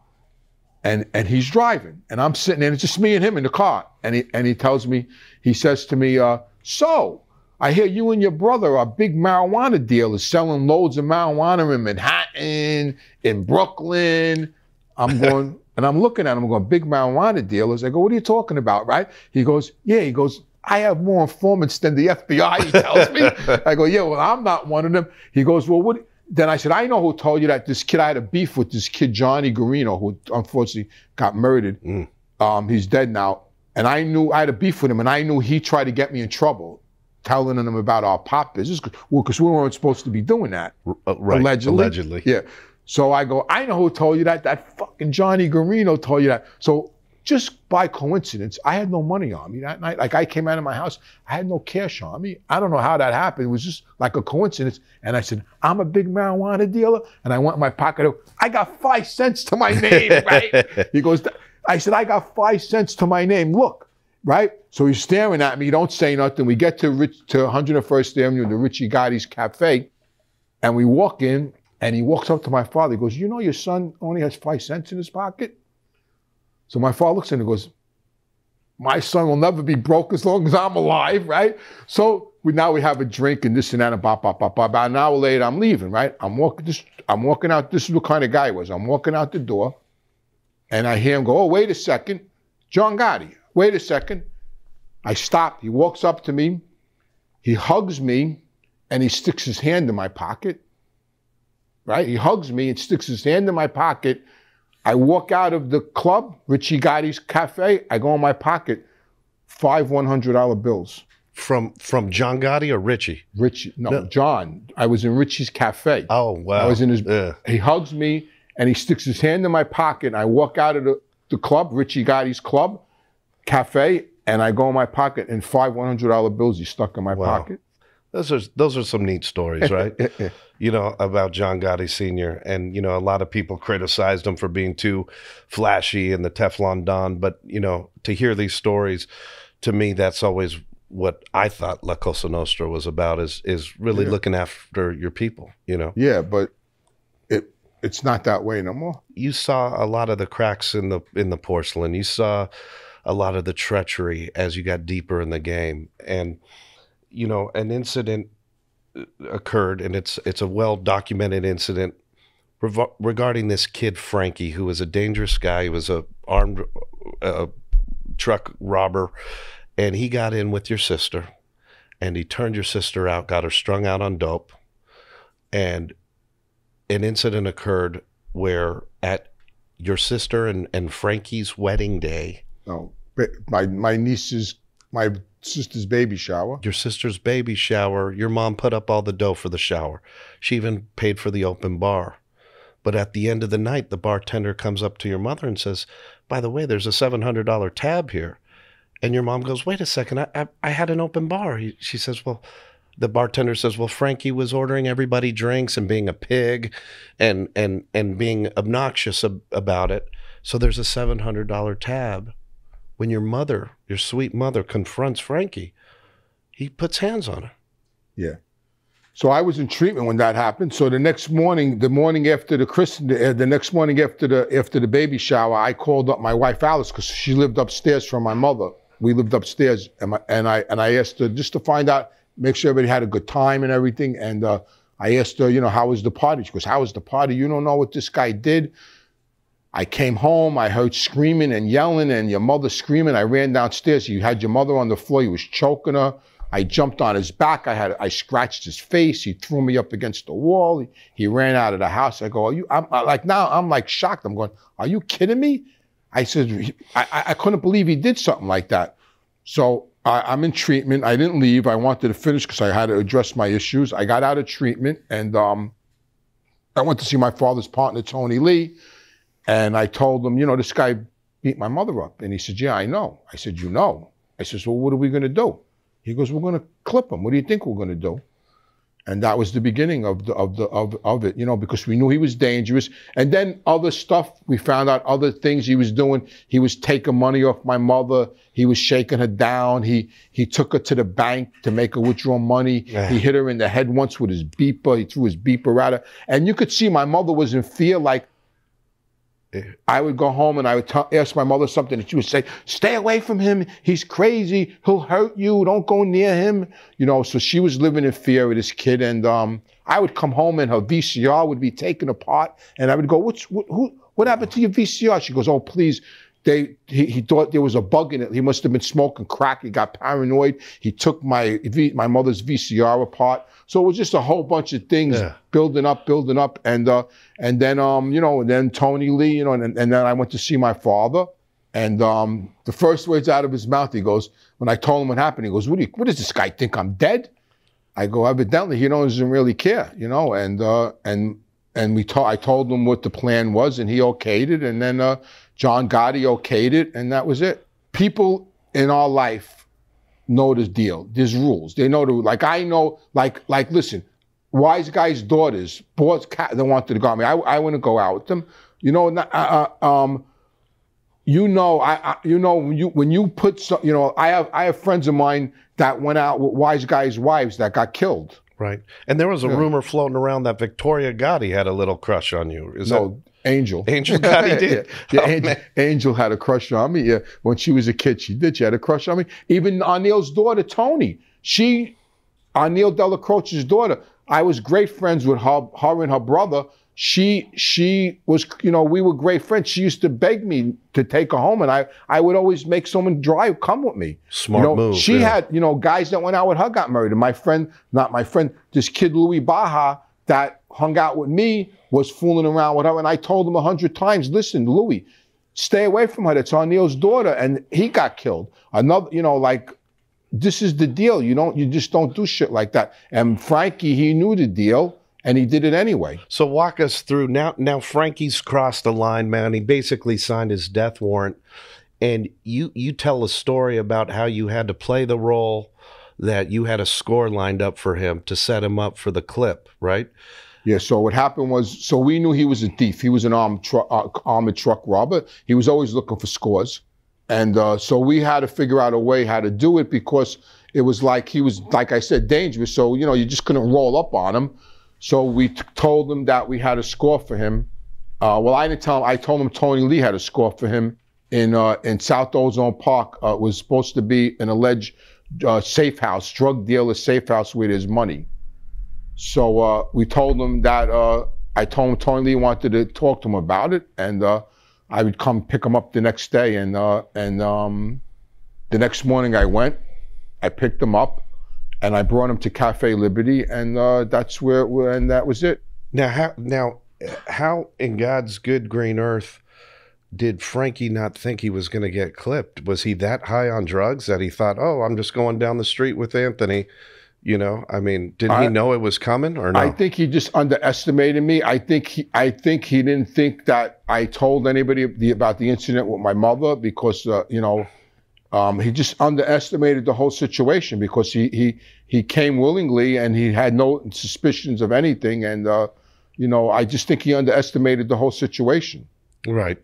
and and he's driving, and I'm sitting there, and it's just me and him in the car, and he and he tells me, he says to me, uh, "So." I hear you and your brother are big marijuana dealers selling loads of marijuana in Manhattan, in Brooklyn. I'm going, and I'm looking at him, I'm going, big marijuana dealers. I go, what are you talking about, right? He goes, yeah. He goes, I have more informants than the FBI, he tells me. I go, yeah, well, I'm not one of them. He goes, well, what? Then I said, I know who told you that this kid, I had a beef with this kid, Johnny Garino, who unfortunately got murdered. Um, he's dead now. And I knew I had a beef with him, and I knew he tried to get me in trouble, telling them about our pop business. Well, because we weren't supposed to be doing that. Uh, right. Allegedly. Allegedly. Yeah. So I go, I know who told you that. That fucking Johnny Garino told you that. So just by coincidence, I had no money on me that night. Like I came out of my house, I had no cash on me. I don't know how that happened. It was just like a coincidence. And I said, I'm a big marijuana dealer. And I went in my pocket. I got five cents to my name, right? he goes, I said, I got five cents to my name. Look, right? So he's staring at me. Don't say nothing. We get to Rich, to 101st Avenue, the Richie Gotti's Cafe, and we walk in, and he walks up to my father. He goes, "You know your son only has five cents in his pocket." So my father looks at him and goes, "My son will never be broke as long as I'm alive, right?" So we now we have a drink and this and that and bop bop bop bop. About an hour later, I'm leaving, right? I'm walking. This, I'm walking out. This is what kind of guy he was. I'm walking out the door, and I hear him go, "Oh, wait a second, John Gotti. Wait a second. I stop. He walks up to me. He hugs me, and he sticks his hand in my pocket. Right? He hugs me and sticks his hand in my pocket. I walk out of the club, Richie Gotti's cafe. I go in my pocket, five one hundred dollar bills. From from John Gotti or Richie? Richie, no, No. John. I was in Richie's cafe. Oh wow. I was in his. Yeah. He hugs me and he sticks his hand in my pocket. I walk out of the, the club, Richie Gotti's club, cafe, and I go in my pocket and five one hundred dollar bills he stuck in my Wow. pocket. Those are those are some neat stories, right? you know about John Gotti Sr. And you know a lot of people criticized him for being too flashy and the Teflon Don, but you know to hear these stories, to me that's always what I thought La Cosa Nostra was about is is really Yeah. looking after your people. You know, Yeah, but it it's not that way no more. you saw a lot of the cracks in the in the porcelain. You saw a lot of the treachery as you got deeper in the game, and you know an incident uh, occurred, and it's it's a well documented incident revo- regarding this kid Frankie, who was a dangerous guy. He was a armed uh, truck robber, and he got in with your sister, and he turned your sister out, got her strung out on dope, and an incident occurred where at your sister and, and Frankie's wedding day, No, my my niece's my sister's baby shower. your sister's baby shower, your mom put up all the dough for the shower. She even paid for the open bar. But at the end of the night, the bartender comes up to your mother and says, By the way, there's a $700 tab here. And your mom goes, Wait a second, I, I, I had an open bar. He, she says, Well, the bartender says, Well, Frankie was ordering everybody drinks and being a pig and, and, and being obnoxious ab- about it. So there's a $700 tab. When your mother, your sweet mother, confronts Frankie, he puts hands on her. Yeah. So I was in treatment when that happened. So the next morning, the morning after the christen, uh, the next morning after the after the baby shower, I called up my wife Alice because she lived upstairs from my mother. We lived upstairs, and, and I and I asked her just to find out, make sure everybody had a good time and everything. And uh, I asked her, you know, how was the party? She goes, how was the party? You don't know what this guy did. I came home, I heard screaming and yelling, and your mother screaming. I ran downstairs. You had your mother on the floor. He was choking her. I jumped on his back. I had I scratched his face. He threw me up against the wall. He, he ran out of the house. I go, are you? I'm I- like now. I'm like shocked. I'm going, are you kidding me? I said, I, I- couldn't believe he did something like that. So I, I'm in treatment. I didn't leave. I wanted to finish because I had to address my issues. I got out of treatment and um, I went to see my father's partner, Tony Lee. And I told him, you know, this guy beat my mother up. And he said, yeah, I know. I said, you know. I said, well, what are we going to do? He goes, we're going to clip him. What do you think we're going to do? And that was the beginning of the of the of, of it, you know, because we knew he was dangerous. And then other stuff, we found out other things he was doing. He was taking money off my mother. He was shaking her down. He he took her to the bank to make her withdraw money. Yeah. He hit her in the head once with his beeper. He threw his beeper at her. And you could see my mother was in fear, like I would go home and I would ask my mother something, and she would say, "Stay away from him. He's crazy. He'll hurt you. Don't go near him." You know. So she was living in fear of this kid, and um, I would come home and her VCR would be taken apart, and I would go, "What's what? Who? What happened to your VCR?" She goes, "Oh, please." They he, he thought there was a bug in it. He must have been smoking crack. He got paranoid. He took my v, my mother's VCR apart. So it was just a whole bunch of things Yeah. building up, building up, and uh, and then um, you know, and then Tony Lee, you know, and, and then I went to see my father, and um, the first words out of his mouth, he goes, when I told him what happened, he goes, "What do you, what does this guy think I'm dead?" I go, evidently he doesn't really care, you know, and uh, and and we told I told him what the plan was, and he okayed it, and then uh, John Gotti okayed it, and that was it. People in our life know the deal. There's rules. They know the like. I know like like listen wise guy's daughters bought cat they wanted to go out with me. I, I wouldn't go out with them. You know, uh, uh, um, you know, I, I you know when you when you put some, you know, I have I have friends of mine that went out with wise guys' wives that got killed. Right. And there was a Yeah. rumor floating around that Victoria Gotti had a little crush on you. Is no, Angel. Angel Gotti did? Yeah, Oh, Angel. Angel had a crush on me. Yeah, when she was a kid, she did. She had a crush on me. Even Arneil's daughter, Tony, she, Arneil Dellacroce's daughter, I was great friends with her, her and her brother. She, she was, you know, we were great friends. She used to beg me to take her home, and I, I would always make someone drive, come with me. Smart you know, move, She yeah. had, you know, guys that went out with her got married. And my friend, not my friend, this kid Louis Baja that hung out with me was fooling around with her. And I told him a hundred times, listen, Louis, stay away from her. That's Arneil's daughter. And he got killed. Another, you know, like this is the deal. You don't, you just don't do shit like that. And Frankie, he knew the deal and he did it anyway. So walk us through now. Now Frankie's crossed the line, man. He basically signed his death warrant, and you you tell a story about how you had to play the role that you had a score lined up for him to set him up for the clip, right? Yeah. So what happened was, so we knew he was a thief. He was an armed truck, uh, armored truck robber. He was always looking for scores, and uh, so we had to figure out a way how to do it because it was like he was, like I said, dangerous. So you know, you just couldn't roll up on him. So we t- told him that we had a score for him. Uh, well, I didn't tell him. I told him Tony Lee had a score for him in uh, in South Ozone Park. Uh, was supposed to be an alleged uh, safe house, drug dealer safe house with his money. So uh, we told him that uh, I told him Tony Lee wanted to talk to him about it, and uh, I would come pick him up the next day. And uh, and um, the next morning I went, I picked him up, and I brought him to Cafe Liberty, and uh, that's where, and that was it. Now, how now, how in God's good green earth did Frankie not think he was going to get clipped? Was he that high on drugs that he thought, "Oh, I'm just going down the street with Anthony"? You know, I mean, did he know it was coming or no? I think he just underestimated me. I think he, I think he didn't think that I told anybody the, about the incident with my mother because, uh, you know, um, he just underestimated the whole situation because he he he came willingly and he had no suspicions of anything. And uh, you know, I just think he underestimated the whole situation. Right.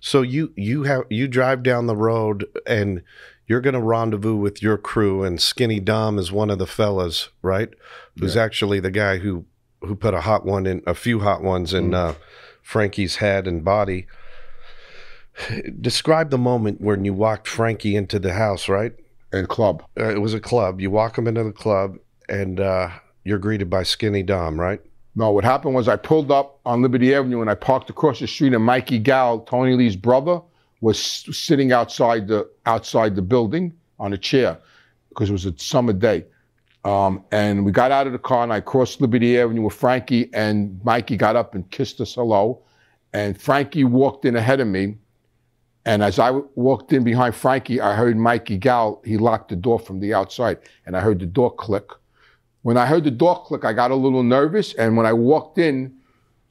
So you you have you drive down the road and you're going to rendezvous with your crew and Skinny Dom is one of the fellas, right? Who's actually the guy who who put a hot one in a few hot ones in uh, Frankie's head and body. Describe the moment when you walked Frankie into the house, right? And club. Uh, it was a club. You walk him into the club and uh, you're greeted by Skinny Dom, right? No, what happened was I pulled up on Liberty Avenue and I parked across the street, and Mikey Gal, Tony Lee's brother, was sitting outside the outside the building on a chair because it was a summer day. Um, and we got out of the car and I crossed Liberty Avenue with Frankie and Mikey got up and kissed us hello. And Frankie walked in ahead of me. And as I walked in behind Frankie, I heard Mikey Gal, he locked the door from the outside and I heard the door click. When I heard the door click, I got a little nervous. And when I walked in,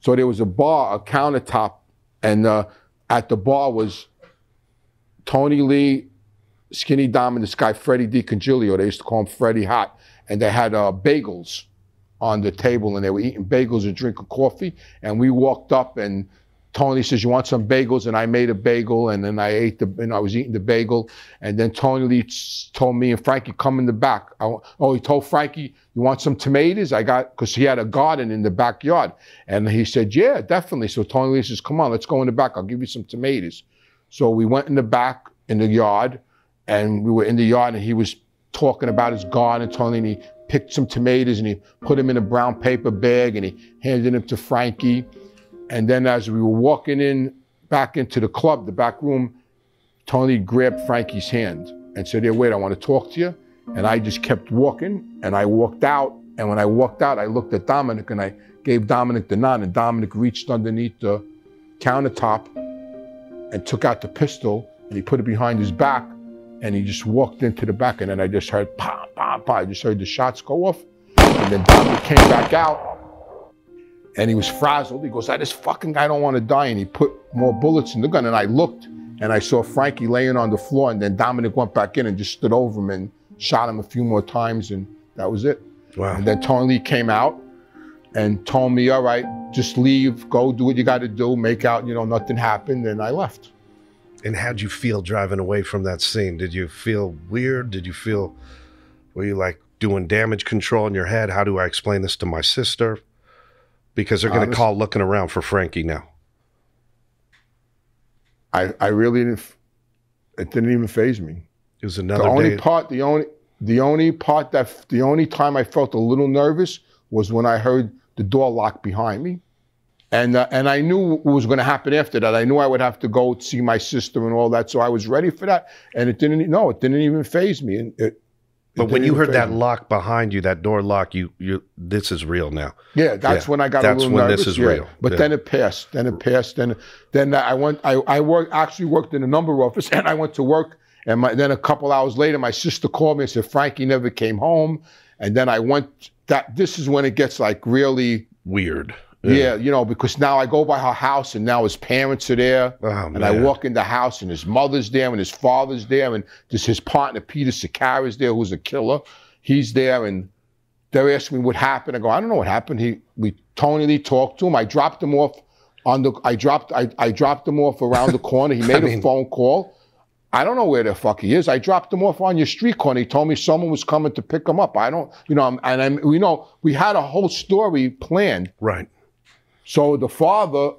so there was a bar, a countertop, and uh, at the bar was Tony Lee, Skinny Dom, and this guy Freddie DiCongilio. They used to call him Freddie Hot. And they had uh, bagels on the table, and they were eating bagels and drinking coffee. And we walked up, and Tony says, "You want some bagels?" And I made a bagel, and then I ate the, and I was eating the bagel. And then Tony Lee told me and Frankie, "Come in the back." I, oh, he told Frankie, "You want some tomatoes?" I got because he had a garden in the backyard, and he said, "Yeah, definitely." So Tony Lee says, "Come on, let's go in the back. I'll give you some tomatoes." So we went in the back in the yard, and we were in the yard, and he was talking about his garden. Tony, and he picked some tomatoes and he put them in a brown paper bag and he handed them to Frankie. And then as we were walking in back into the club, the back room, Tony grabbed Frankie's hand and said, Here, wait, I want to talk to you. And I just kept walking and I walked out. And when I walked out, I looked at Dominic and I gave Dominic the nod. And Dominic reached underneath the countertop and took out the pistol and he put it behind his back and he just walked into the back and then I just heard pop, pop, pop. I just heard the shots go off. And then Dominic came back out and he was frazzled. He goes, I this fucking guy don't want to die. And he put more bullets in the gun. And I looked and I saw Frankie laying on the floor. And then Dominic went back in and just stood over him and shot him a few more times. And that was it. Wow. And then Tony Lee came out and told me, all right, just leave, go do what you got to do, make out, you know, nothing happened. And I left. And how'd you feel driving away from that scene? Did you feel weird? Did you feel, were you like doing damage control in your head? How do I explain this to my sister? Because they're going to call looking around for Frankie now. I, I really didn't, it didn't even faze me. It was another The only day. part, the only, the only part that, the only time I felt a little nervous was when I heard the door locked behind me. And, uh, and I knew what was going to happen after that. I knew I would have to go see my sister and all that. So I was ready for that. And it didn't, no, it didn't even faze me. It, it but when you heard that me. lock behind you, that door lock, you, you, this is real now. Yeah, that's Yeah, when I got that's a little when nervous. this is yeah. real. But Yeah. then it passed. Then it passed. Then then I went. I I worked actually worked in a number office, and I went to work. And my, then a couple hours later, my sister called me and said Frankie never came home. And then I went. That this is when it gets like really. Weird. Yeah, you know, because now I go by her house and now his parents are there. Oh, and I walk in the house and his mother's there and his father's there and just his partner Peter Sicaro's there, who's a killer. he's there and they're asking me what happened. I go, I don't know what happened. He, we Tony Lee talked to him. I dropped him off on the, I dropped, I, I dropped him off around the corner. He made mean- a phone call. I don't know where the fuck he is. I dropped him off on your street corner. He told me someone was coming to pick him up. I don't, you know, I'm, and I'm, you know, we had a whole story planned. Right. So the father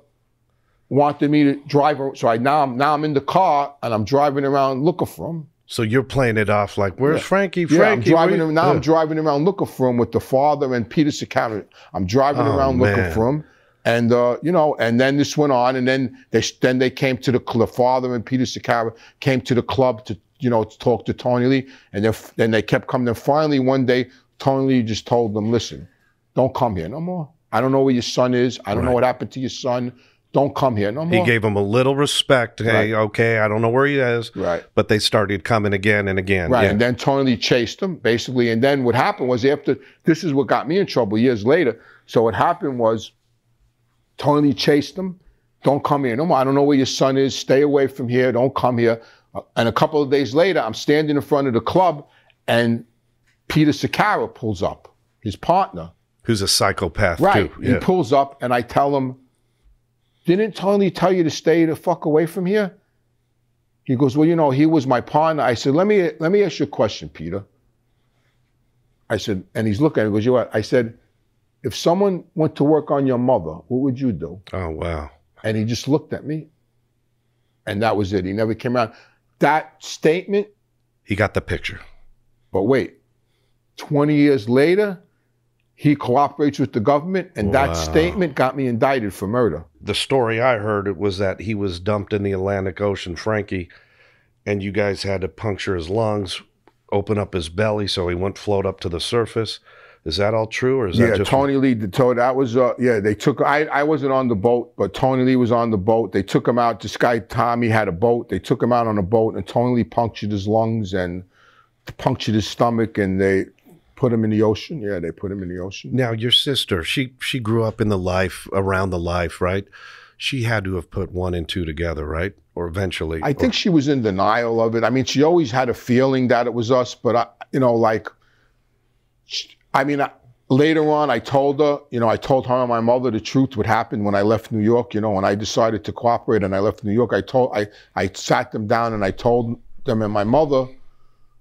wanted me to drive. So I now I'm now I'm in the car and I'm driving around looking for him. So you're playing it off like, where's Frankie? Frankie?" Yeah, I'm driving him now. Yeah. I'm driving around looking for him with the father and Peter Sicaro. I'm driving Oh, around man. looking for him, and uh, you know, and then this went on, and then they then they came to the the father and Peter Sicaro came to the club to you know to talk to Tony Lee, and then then they kept coming. Then finally one day Tony Lee just told them, "Listen, don't come here no more. I don't know where your son is. I don't know what happened to your son. Don't come here no more." He gave him a little respect. Hey, okay, I don't know where he is, right. but they started coming again and again. Right. Yeah. And then Tony Lee chased them basically. And then what happened was after this is what got me in trouble years later. So what happened was Tony chased him. Don't come here no more. I don't know where your son is. Stay away from here. Don't come here. Uh, And a couple of days later, I'm standing in front of the club and Peter Sicaro pulls up, his partner. Who's a psychopath Right. too. He pulls up and I tell him, Didn't Tony tell you to stay the fuck away from here? He goes, Well, you know, he was my partner. I said, Let me let me ask you a question, Peter. I said, and he's looking, at he goes, You what? I said, if someone went to work on your mother, what would you do? oh wow. And he just looked at me. And that was it. He never came around. That statement, He got the picture. but wait, 20 years later, he cooperates with the government, and that statement got me indicted for murder. The story I heard it was that he was dumped in the Atlantic Ocean, Frankie, and you guys had to puncture his lungs, open up his belly so he wouldn't float up to the surface. Is that all true, or is yeah, that just Yeah, Tony Lee. The, so that was uh, yeah. They took. I I wasn't on the boat, but Tony Lee was on the boat. They took him out. This guy Tommy had a boat. They took him out on a boat, and Tony Lee punctured his lungs and punctured his stomach, and they put him in the ocean. Yeah, they put him in the ocean. Now, your sister, she she grew up in the life around the life, right? She had to have put one and two together, right? Or eventually. I think she was in denial of it. I mean, she always had a feeling that it was us, but I, you know, like, sh- I mean, later on, I told her, you know, I told her and my mother the truth, what happened when I left New York. You know, when I decided to cooperate and I left New York, I told, I, I sat them down and I told them and my mother.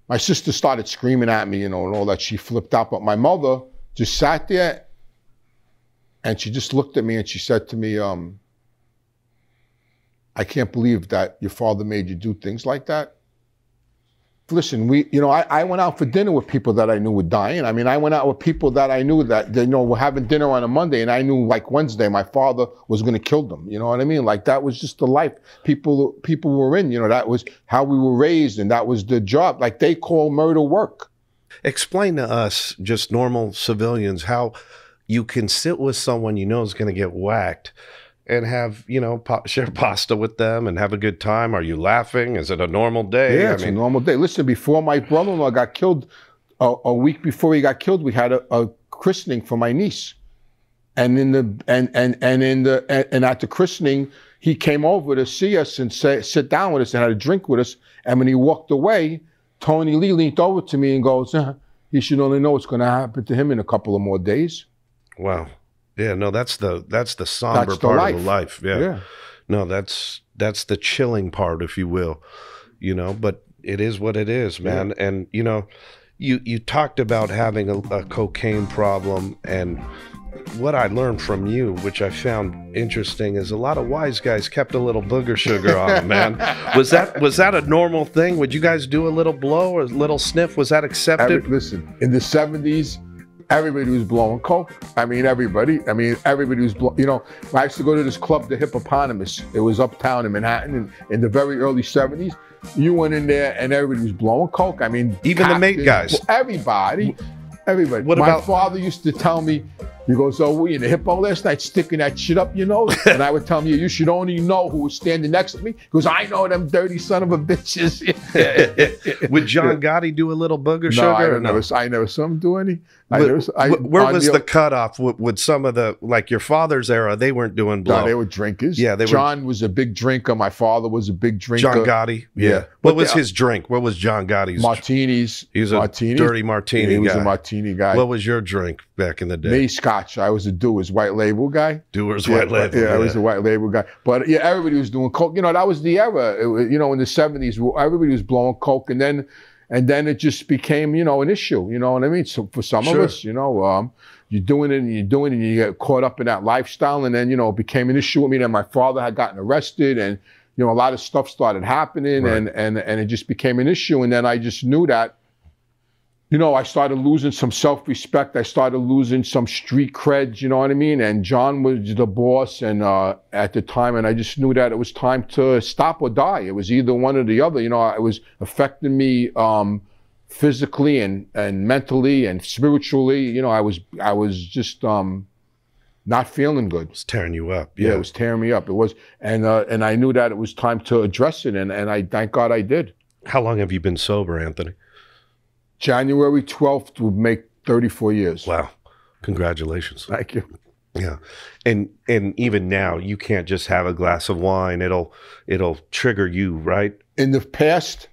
My sister started screaming at me, you know, and all that. She flipped out, but my mother just sat there, and she just looked at me and she said to me, um, I can't believe that your father made you do things like that. Listen, we, you know, I, I went out for dinner with people that I knew were dying. I mean, I went out with people that I knew that, they, you know, were having dinner on a Monday and I knew like Wednesday my father was going to kill them. You know what I mean? Like that was just the life people, people were in, you know, that was how we were raised and that was the job. Like they call murder work. Explain to us, just normal civilians, how you can sit with someone you know is going to get whacked and have, you know, pa- share pasta with them and have a good time. Are you laughing? Is it a normal day? Yeah, I it's a normal day. Listen, before my brother-in-law got killed, a, a week before he got killed, we had a, a christening for my niece, and in the and and and in the and, and at the christening, he came over to see us and say, sit down with us and had a drink with us. And when he walked away, Tony Lee leaned over to me and goes, uh, "He should only know what's going to happen to him in a couple of more days." wow. Yeah, no, that's the that's the somber That's the part life. of the life. Yeah. yeah. No, that's that's the chilling part, if you will. You know, but it is what it is, man. And you know, you you talked about having a, a cocaine problem, and what I learned from you, which I found interesting, is a lot of wise guys kept a little booger sugar on them, man. Was that was that a normal thing? Would you guys do a little blow or a little sniff? Was that accepted? listen, in the 70s, everybody was blowing coke. I mean, everybody. I mean, everybody was blowing. You know, I used to go to this club, the Hippopotamus. It was uptown in Manhattan in, in the very early 70s. You went in there and everybody was blowing coke. I mean, Even the mate guys. Everybody. Everybody. What My about- father used to tell me, He goes, "Oh, were you in the hippo last night, sticking that shit up your nose?" and I would tell him, "Yeah, you should only know who was standing next to me." He goes, "I know them dirty son of a bitches." Would John Gotti do a little booger no, sugar? I never, I never saw him do any. I never, I, where was the cutoff? Would, would some of the like your father's era? They weren't doing blow. No, they were drinkers. Yeah, they were- John was a big drinker. My father was a big drinker. John Gotti. Yeah. Yeah. What But was the- his drink? What was John Gotti's? Martinis. he was a martini. dirty martini he was guy. a martini guy. what was your drink back in the day? Me, Scotch. I was a Dewar's white label guy. Dewar's yeah, White Label. Yeah, I was a white label guy. But yeah, everybody was doing coke. You know, that was the era. Was, you know, in the seventies, everybody was blowing coke, and then and then it just became you know an issue. You know what I mean? So for some Sure. of us, you know, um, you're doing it and you're doing it, and you get caught up in that lifestyle, and then you know it became an issue with me. That my father had gotten arrested, and you know a lot of stuff started happening, Right. and and and it just became an issue. And then I just knew that you know, I started losing some self respect. I started losing some street creds, you know what I mean? And John was the boss and uh, at the time, and I just knew that it was time to stop or die. It was either one or the other. You know, it was affecting me um, physically and, and mentally and spiritually. You know, I was I was just um, not feeling good. It was tearing you up. Yeah. Yeah. it was tearing me up. It was, and uh, and I knew that it was time to address it, and and I thank God I did. How long have you been sober, Anthony? January twelfth would make thirty four years. Wow. Congratulations. Thank you. Yeah. And and even now you can't just have a glass of wine. It'll it'll trigger you, right? in the past,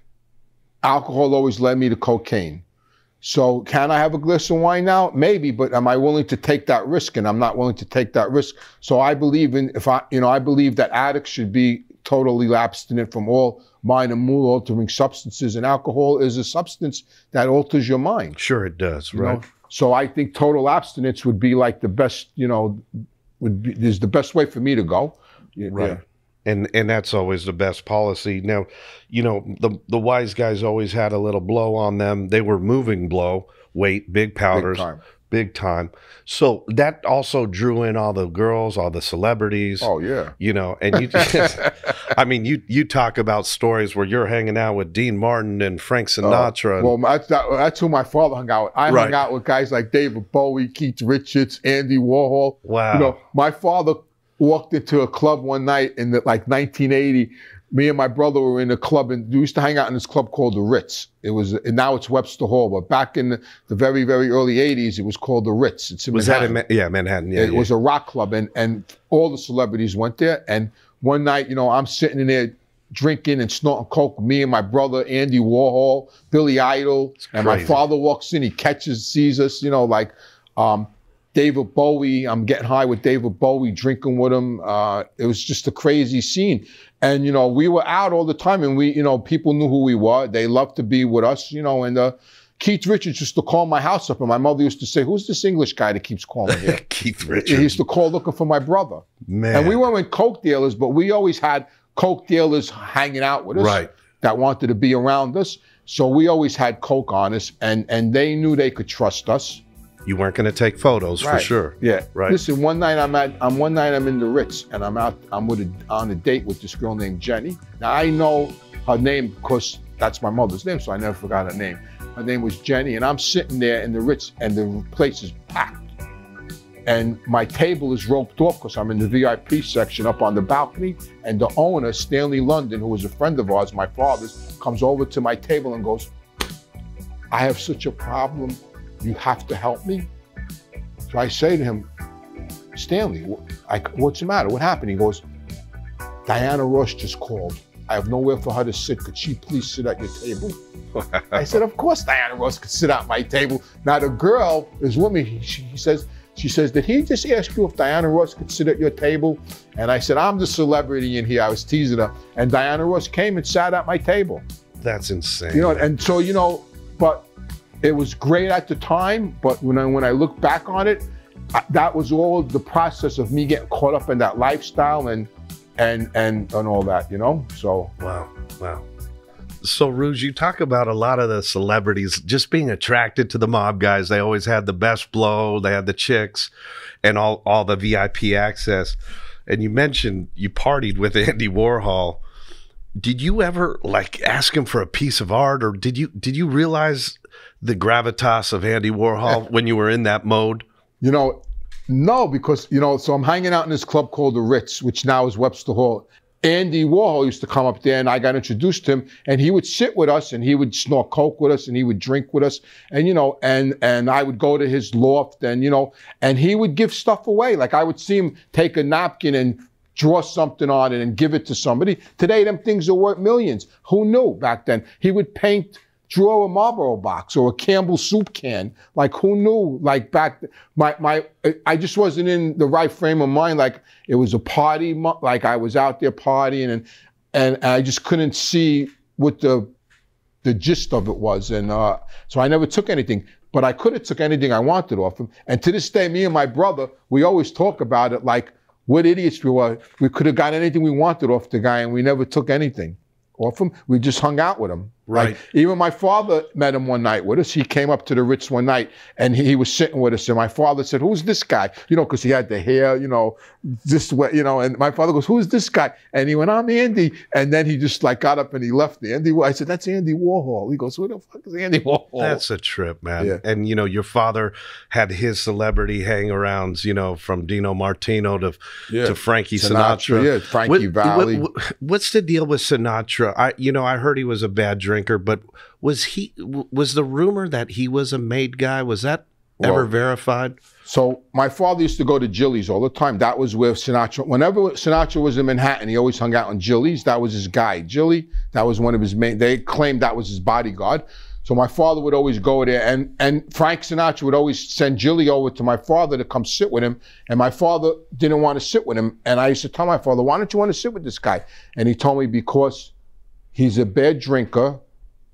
alcohol always led me to cocaine. So can I have a glass of wine now? Maybe, but am I willing to take that risk? And I'm not willing to take that risk. So I believe in if I you know I believe that addicts should be totally abstinent from all mind and mood altering substances, and alcohol is a substance that alters your mind. Sure it does, right? know? So I think total abstinence would be like the best, you know, would be is the best way for me to go. Right. yeah. And and that's always the best policy. Now, you know, the the wise guys always had a little blow on them. They were moving blow, weight, big powders, time. Big time. So that also drew in all the girls, all the celebrities. Oh yeah. You know, and you just, I mean, you you talk about stories where you're hanging out with Dean Martin and Frank uh, Sinatra. and- Well, that's, that, that's who my father hung out with. I Right. hung out with guys like David Bowie, Keith Richards, Andy Warhol. wow. You know, my father walked into a club one night in the, like 1980. Me and my brother were in a club, and we used to hang out in this club called the Ritz. It was, and now it's Webster Hall, but back in the, very, very early 80s, it was called the Ritz. It's in was that Manhattan. in Ma- yeah Manhattan? Yeah, it yeah. was a rock club, and and all the celebrities went there. And one night, you know, I'm sitting in there drinking and snorting coke. with Me and my brother Andy Warhol, Billy Idol, and my father walks in. He catches, sees us, you know, like um, David Bowie. I'm getting high with David Bowie, drinking with him. Uh, it was just a crazy scene. And you know, we were out all the time, and we, you know, people knew who we were. They loved to be with us, you know, and. Uh, Keith Richards used to call my house up, and my mother used to say, "Who's this English guy that keeps calling here?" Keith Richards. He used to call looking for my brother. Man, And we weren't with coke dealers, but we always had coke dealers hanging out with us right. that wanted to be around us. So we always had coke on us, and and they knew they could trust us. You weren't going to take photos for sure. Yeah. Right. Listen, one night I'm at I'm one night I'm in the Ritz, and I'm out I'm with a, on a date with this girl named Jenny. Now I know her name because that's my mother's name, so I never forgot her name. Her name was Jenny, and I'm sitting there in the Ritz, and the place is packed. And my table is roped off because I'm in the VIP section up on the balcony. And the owner, Stanley London, who was a friend of ours, my father's, comes over to my table and goes, I have such a problem. You have to help me. So I say to him, Stanley, I, what's the matter? What happened? He goes, Diana Ross just called. I have nowhere for her to sit. Could she please sit at your table? I said, of course Diana Ross could sit at my table. Now the girl is with me. She, she says, she says, did he just ask you if Diana Ross could sit at your table? And I said, I'm the celebrity in here. I was teasing her. And Diana Ross came and sat at my table. That's insane. You know, and so, you know, but it was great at the time. But when I, when I look back on it, I, that was all the process of me getting caught up in that lifestyle and, and, and, and all that, you know? So, Wow. Wow. So, Rouge, you talk about a lot of the celebrities just being attracted to the mob guys. They always had the best blow, they had the chicks and all, all the VIP access. And you mentioned you partied with Andy Warhol. Did you ever like ask him for a piece of art or did you did you realize the gravitas of Andy Warhol when you were in that mode? you know, No, because you know, so I'm hanging out in this club called the Ritz, which now is Webster Hall. Andy Warhol used to come up there and I got introduced to him and he would sit with us and he would snort coke with us and he would drink with us and you know and and I would go to his loft and you know and he would give stuff away like I would see him take a napkin and draw something on it and give it to somebody today them things are worth millions who knew back then he would paint draw a Marlboro box or a Campbell soup can. Like who knew? Like back, my my, I just wasn't in the right frame of mind. Like it was a party, like I was out there partying, and and I just couldn't see what the the gist of it was, and uh, so I never took anything. But I could have took anything I wanted off him. And to this day, me and my brother, we always talk about it like what idiots we were. We could have got anything we wanted off the guy, and we never took anything off him. We just hung out with him. Right. Even my father met him one night with us. He came up to the Ritz one night and he, he was sitting with us. And my father said, Who's this guy? You know, because he had the hair, you know, this way, you know. And my father goes, Who's this guy? And he went, I'm Andy. And then he just like got up and he left the Andy, I said, That's Andy Warhol. He goes, Who the fuck is Andy Warhol? That's a trip, man. Yeah. And you know, your father had his celebrity hangarounds, you know, from Dino Martino to Yeah. to Frankie Sinatra, Sinatra. yeah, Frankie Valli. what- what's the deal with Sinatra? I, you know, I heard he was a bad drinker, but was he? Was the rumor that he was a made guy? Was that ever verified? So my father used to go to Jilly's all the time. That was where Sinatra, whenever Sinatra was in Manhattan, he always hung out in Jilly's. That was his guy. Jilly, that was one of his main, they claimed that was his bodyguard. So my father would always go there and, and Frank Sinatra would always send Jilly over to my father to come sit with him. And my father didn't want to sit with him. And I used to tell my father, why don't you want to sit with this guy? And he told me because he's a bad drinker.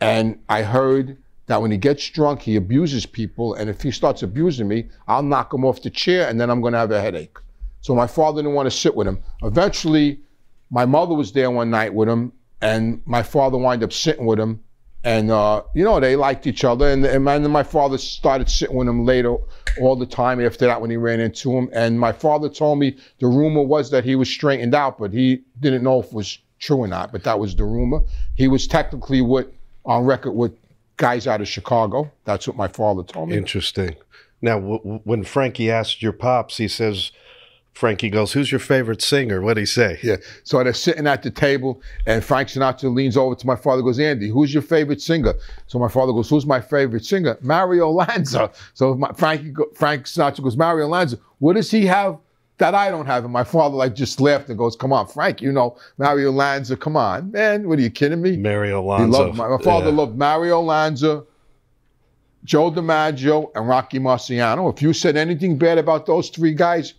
And I heard that when he gets drunk, he abuses people. And if he starts abusing me, I'll knock him off the chair and then I'm going to have a headache. So my father didn't want to sit with him. Eventually, my mother was there one night with him, and my father wound up sitting with him. And, uh, you know, they liked each other. And, and then my father started sitting with him later all the time after that when he ran into him. And my father told me the rumor was that he was straightened out, but he didn't know if it was true or not. But that was the rumor. He was technically with, on record with guys out of Chicago. That's what my father told me. Interesting. Now, w- when Frankie asked your pops, he says, Frankie goes, "Who's your favorite singer?" What'd he say? Yeah. So they're sitting at the table, and Frank Sinatra leans over to my father, goes, Andy, who's your favorite singer? So my father goes, Who's my favorite singer? Mario Lanza. So my, Frankie, Frank Sinatra goes, Mario Lanza. What does he have that I don't have? And my father like just laughed and goes, Come on, Frank, you know Mario Lanza. Come on, man. What are you kidding me? Mario He Lanza. loved my, my father Yeah. loved Mario Lanza, Joe DiMaggio, and Rocky Marciano. If you said anything bad about those three guys,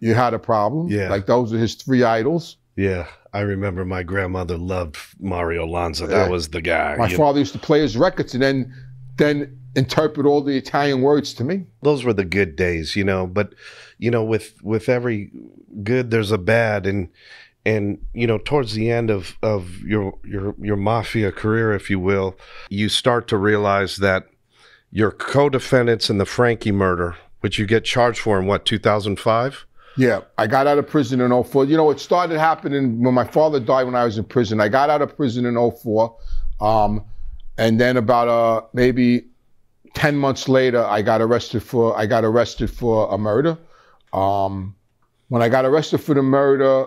you had a problem. Yeah. Like those are his three idols. Yeah, I remember my grandmother loved Mario Lanza. That Yeah. was the guy. My father used to play his records and then then interpret all the Italian words to me. those were the good days, you know. But you know, with with every good, there's a bad, and and you know, towards the end of of your your your mafia career, if you will, you start to realize that your co-defendants in the Frankie murder, which you get charged for in what 2005. Yeah, I got out of prison in 04. You know, it started happening when my father died when I was in prison. I got out of prison in 04. Um, and then about uh, maybe 10 months later, I got arrested for I got arrested for a murder. Um, when I got arrested for the murder,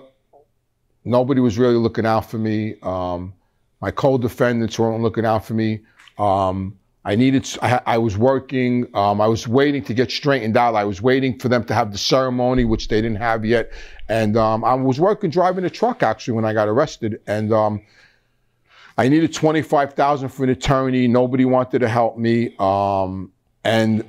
nobody was really looking out for me. Um, my co-defendants weren't looking out for me. Um, I needed. I, I was working. Um, I was waiting to get straightened out. I was waiting for them to have the ceremony, which they didn't have yet. And um, I was working driving a truck actually when I got arrested. And um, I needed twenty five thousand for an attorney. Nobody wanted to help me. Um, and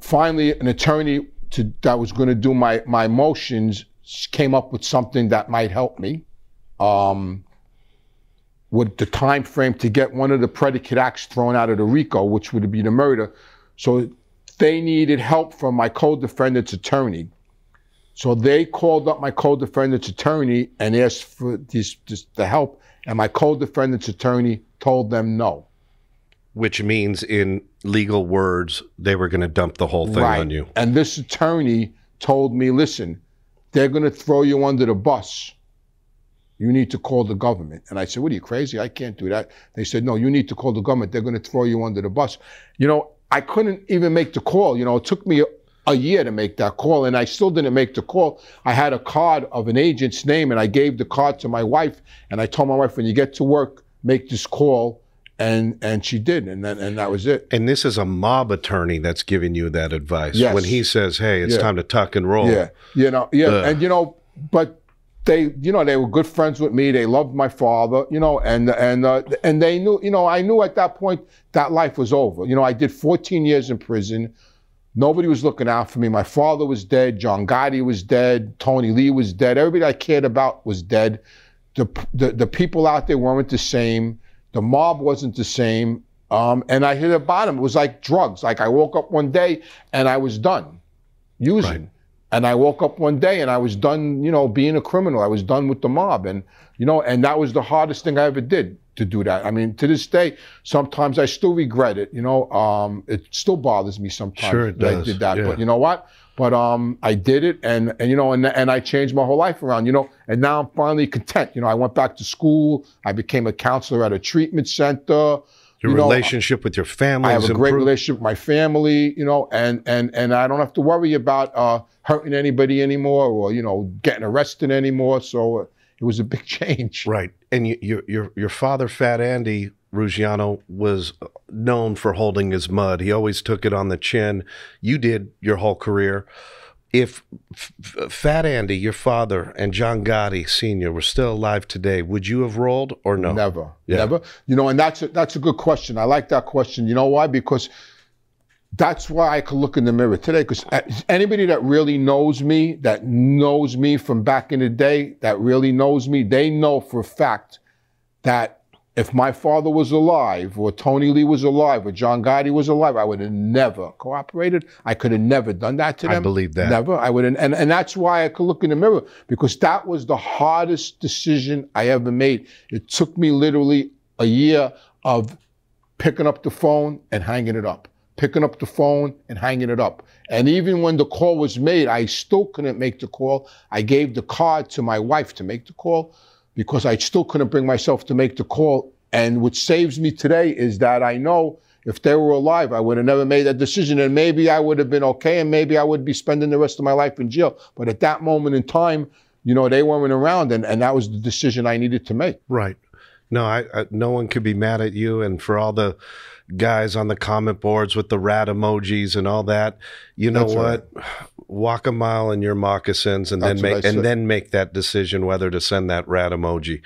finally, an attorney to, that was going to do my my motions came up with something that might help me. Um, with the time frame to get one of the predicate acts thrown out of the RICO, which would be the murder. So they needed help from my co-defendant's attorney. So they called up my co-defendant's attorney and asked for this, this the help, and my co-defendant's attorney told them no. Which means, in legal words, they were going to dump the whole thing on you. And this attorney told me, listen, they're going to throw you under the bus. You need to call the government. And I said, what are you crazy? I can't do that. They said, no, you need to call the government. They're going to throw you under the bus. You know, I couldn't even make the call. You know, it took me a year to make that call, and I still didn't make the call. I had a card of an agent's name, and I gave the card to my wife, and I told my wife, when you get to work, make this call, and and she did, and then and that was it. And this is a mob attorney that's giving you that advice Yes. when he says, "Hey, it's Yeah. time to tuck and roll." Yeah, you know, yeah, Ugh. and you know, but they, you know, they were good friends with me. They loved my father, you know, and and uh, and they knew, you know, I knew at that point that life was over. You know, I did 14 years in prison. Nobody was looking out for me. My father was dead. John Gotti was dead. Tony Lee was dead. Everybody I cared about was dead. The the, the people out there weren't the same. The mob wasn't the same. Um, and I hit a bottom. It was like drugs. Like I woke up one day and I was done using. Right. And I woke up one day and I was done, you know, being a criminal. I was done with the mob. And, you know, and that was the hardest thing I ever did to do that. I mean, to this day, sometimes I still regret it. You know, um, it still bothers me sometimes Sure it that I did that. yeah. But you know what? But um, I did it, and and you know, and and I changed my whole life around. You know, and now I'm finally content. You know, I went back to school. I became a counselor at a treatment center. Your You know, relationship with your family I have a great relationship with my family, you know, and and and I don't have to worry about uh, hurting anybody anymore or you know getting arrested anymore. So uh, it was a big change. Right. And you, your your your father, Fat Andy Ruggiano, was uh, known for holding his mud. He always took it on the chin. You did your whole career. If F- F- Fat Andy, your father, and John Gotti Sr. were still alive today, would you have rolled or no? Never, Yeah. never. You know, and that's a, that's a good question. I like that question. You know why? Because that's why I could look in the mirror today. Because uh, anybody that really knows me, that knows me from back in the day, that really knows me, they know for a fact that if my father was alive, or Tony Lee was alive, or John Gotti was alive, I would have never cooperated. I could have never done that to them. I believe that. Never. I would, and and that's why I could look in the mirror because that was the hardest decision I ever made. It took me literally a year of picking up the phone and hanging it up, picking up the phone and hanging it up. And even when the call was made, I still couldn't make the call. I gave the card to my wife to make the call because I still couldn't bring myself to make the call. And what saves me today is that I know if they were alive, I would have never made that decision. And maybe I would have been okay and maybe I would be spending the rest of my life in jail. But at that moment in time, you know, they weren't around and, and that was the decision I needed to make. Right. No, I, I no one could be mad at you and for all the guys on the comment boards with the rat emojis and all that. You know That's what? Walk a mile in your moccasins and That's then make and then make that decision whether to send that rat emoji.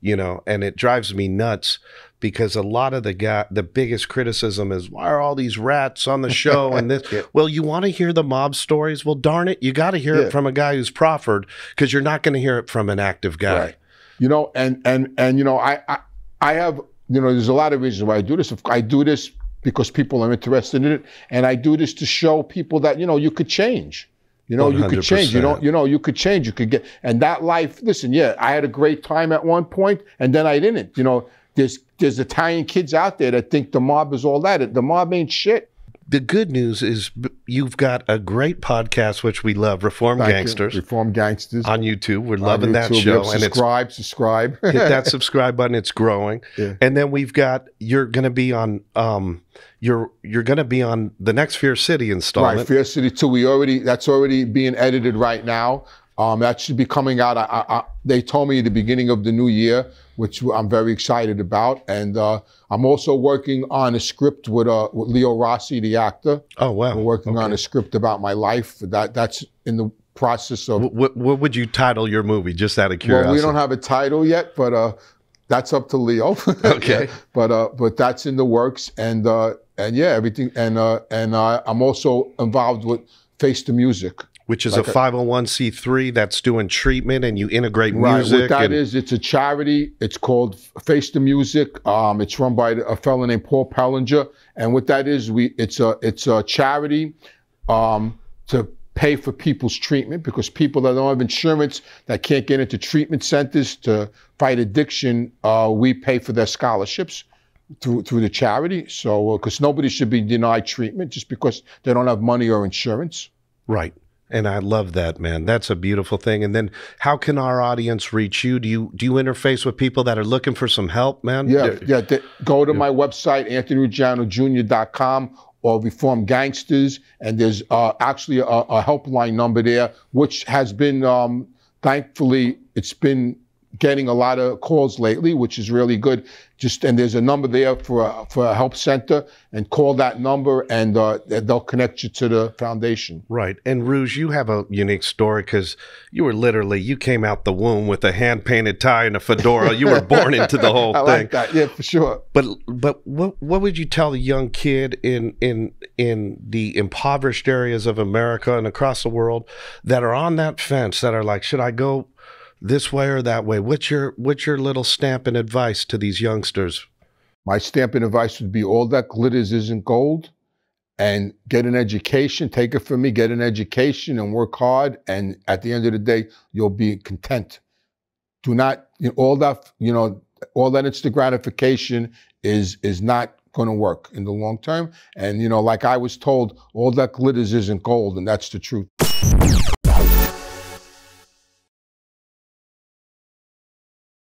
You know, and it drives me nuts because a lot of the guy the biggest criticism is why are all these rats on the show and this Yeah. well you want to hear the mob stories well darn it you got to hear Yeah. it from a guy who's proffered because you're not going to hear it from an active guy Right. You know, and and and you know, I, I I have you know, there's a lot of reasons why I do this. I do this because people are interested in it, and I do this to show people that you know you could change. You know, you could change. You 100%. don't. You know, you could change. You could get. And that life. Listen, yeah, I had a great time at one point, and then I didn't. You know, there's there's Italian kids out there that think the mob is all that. The mob ain't shit. The good news is you've got a great podcast which we love reform Thank you. gangsters Reform gangsters. on youtube we're On loving that show Yep, and it's subscribe, subscribe. hit that subscribe button it's growing Yeah. and then we've got you're gonna be on um you're you're gonna be on the next fear city installment. Right, Fear City 2. We already that's already being edited right now. Um, that should be coming out. I, I, I, they told me at the beginning of the new year, which I'm very excited about. And uh, I'm also working on a script with, uh, with Leo Rossi, the actor. oh wow We're working on a script about my life. That that's in the process of. what, what would you title your movie just out of curiosity Well, we don't have a title yet, but uh, that's up to Leo. Okay. but uh, but that's in the works, and uh, and yeah, everything, and uh, and uh, I'm also involved with Face the Music. Which is like a a- 501c3 that's doing treatment and you integrate Right. music What that and, is, it's a charity. It's called Face the Music. Um, it's run by a fellow named Paul Pellinger. And what that is, we it's a it's a charity um, to pay for people's treatment because people that don't have insurance that can't get into treatment centers to fight addiction, uh, we pay for their scholarships through through the charity. So because nobody should be denied treatment just because they don't have money or insurance. Right. And I love that, man. That's a beautiful thing. And then how can our audience reach you? Do you do you interface with people that are looking for some help, man? Yeah, Do- yeah. th- go to my website, anthonyruggianojr.com, or reform gangsters. And there's uh, actually a, a, helpline number there, which has been, um, thankfully, it's been getting a lot of calls lately, which is really good. Just and there's a number there for a, for a help center, and call that number, and uh, they'll connect you to the foundation. Right. And Rouge, you have a unique story because you were literally you came out the womb with a hand painted tie and a fedora. You were born into the whole I thing. like that. Yeah, for sure. But but what what would you tell the young kid in in in the impoverished areas of America and across the world that are on that fence that are like, should I go this way or that way? What's your what's your little stamp and advice to these youngsters? My stamp and advice would be all that glitters isn't gold and get an education. Take it from me, get an education and work hard. And at the end of the day, you'll be content. Do not, you know, all that, you know, all that instant gratification is is not going to work in the long term. And, you know, like I was told, all that glitters isn't gold. And that's the truth.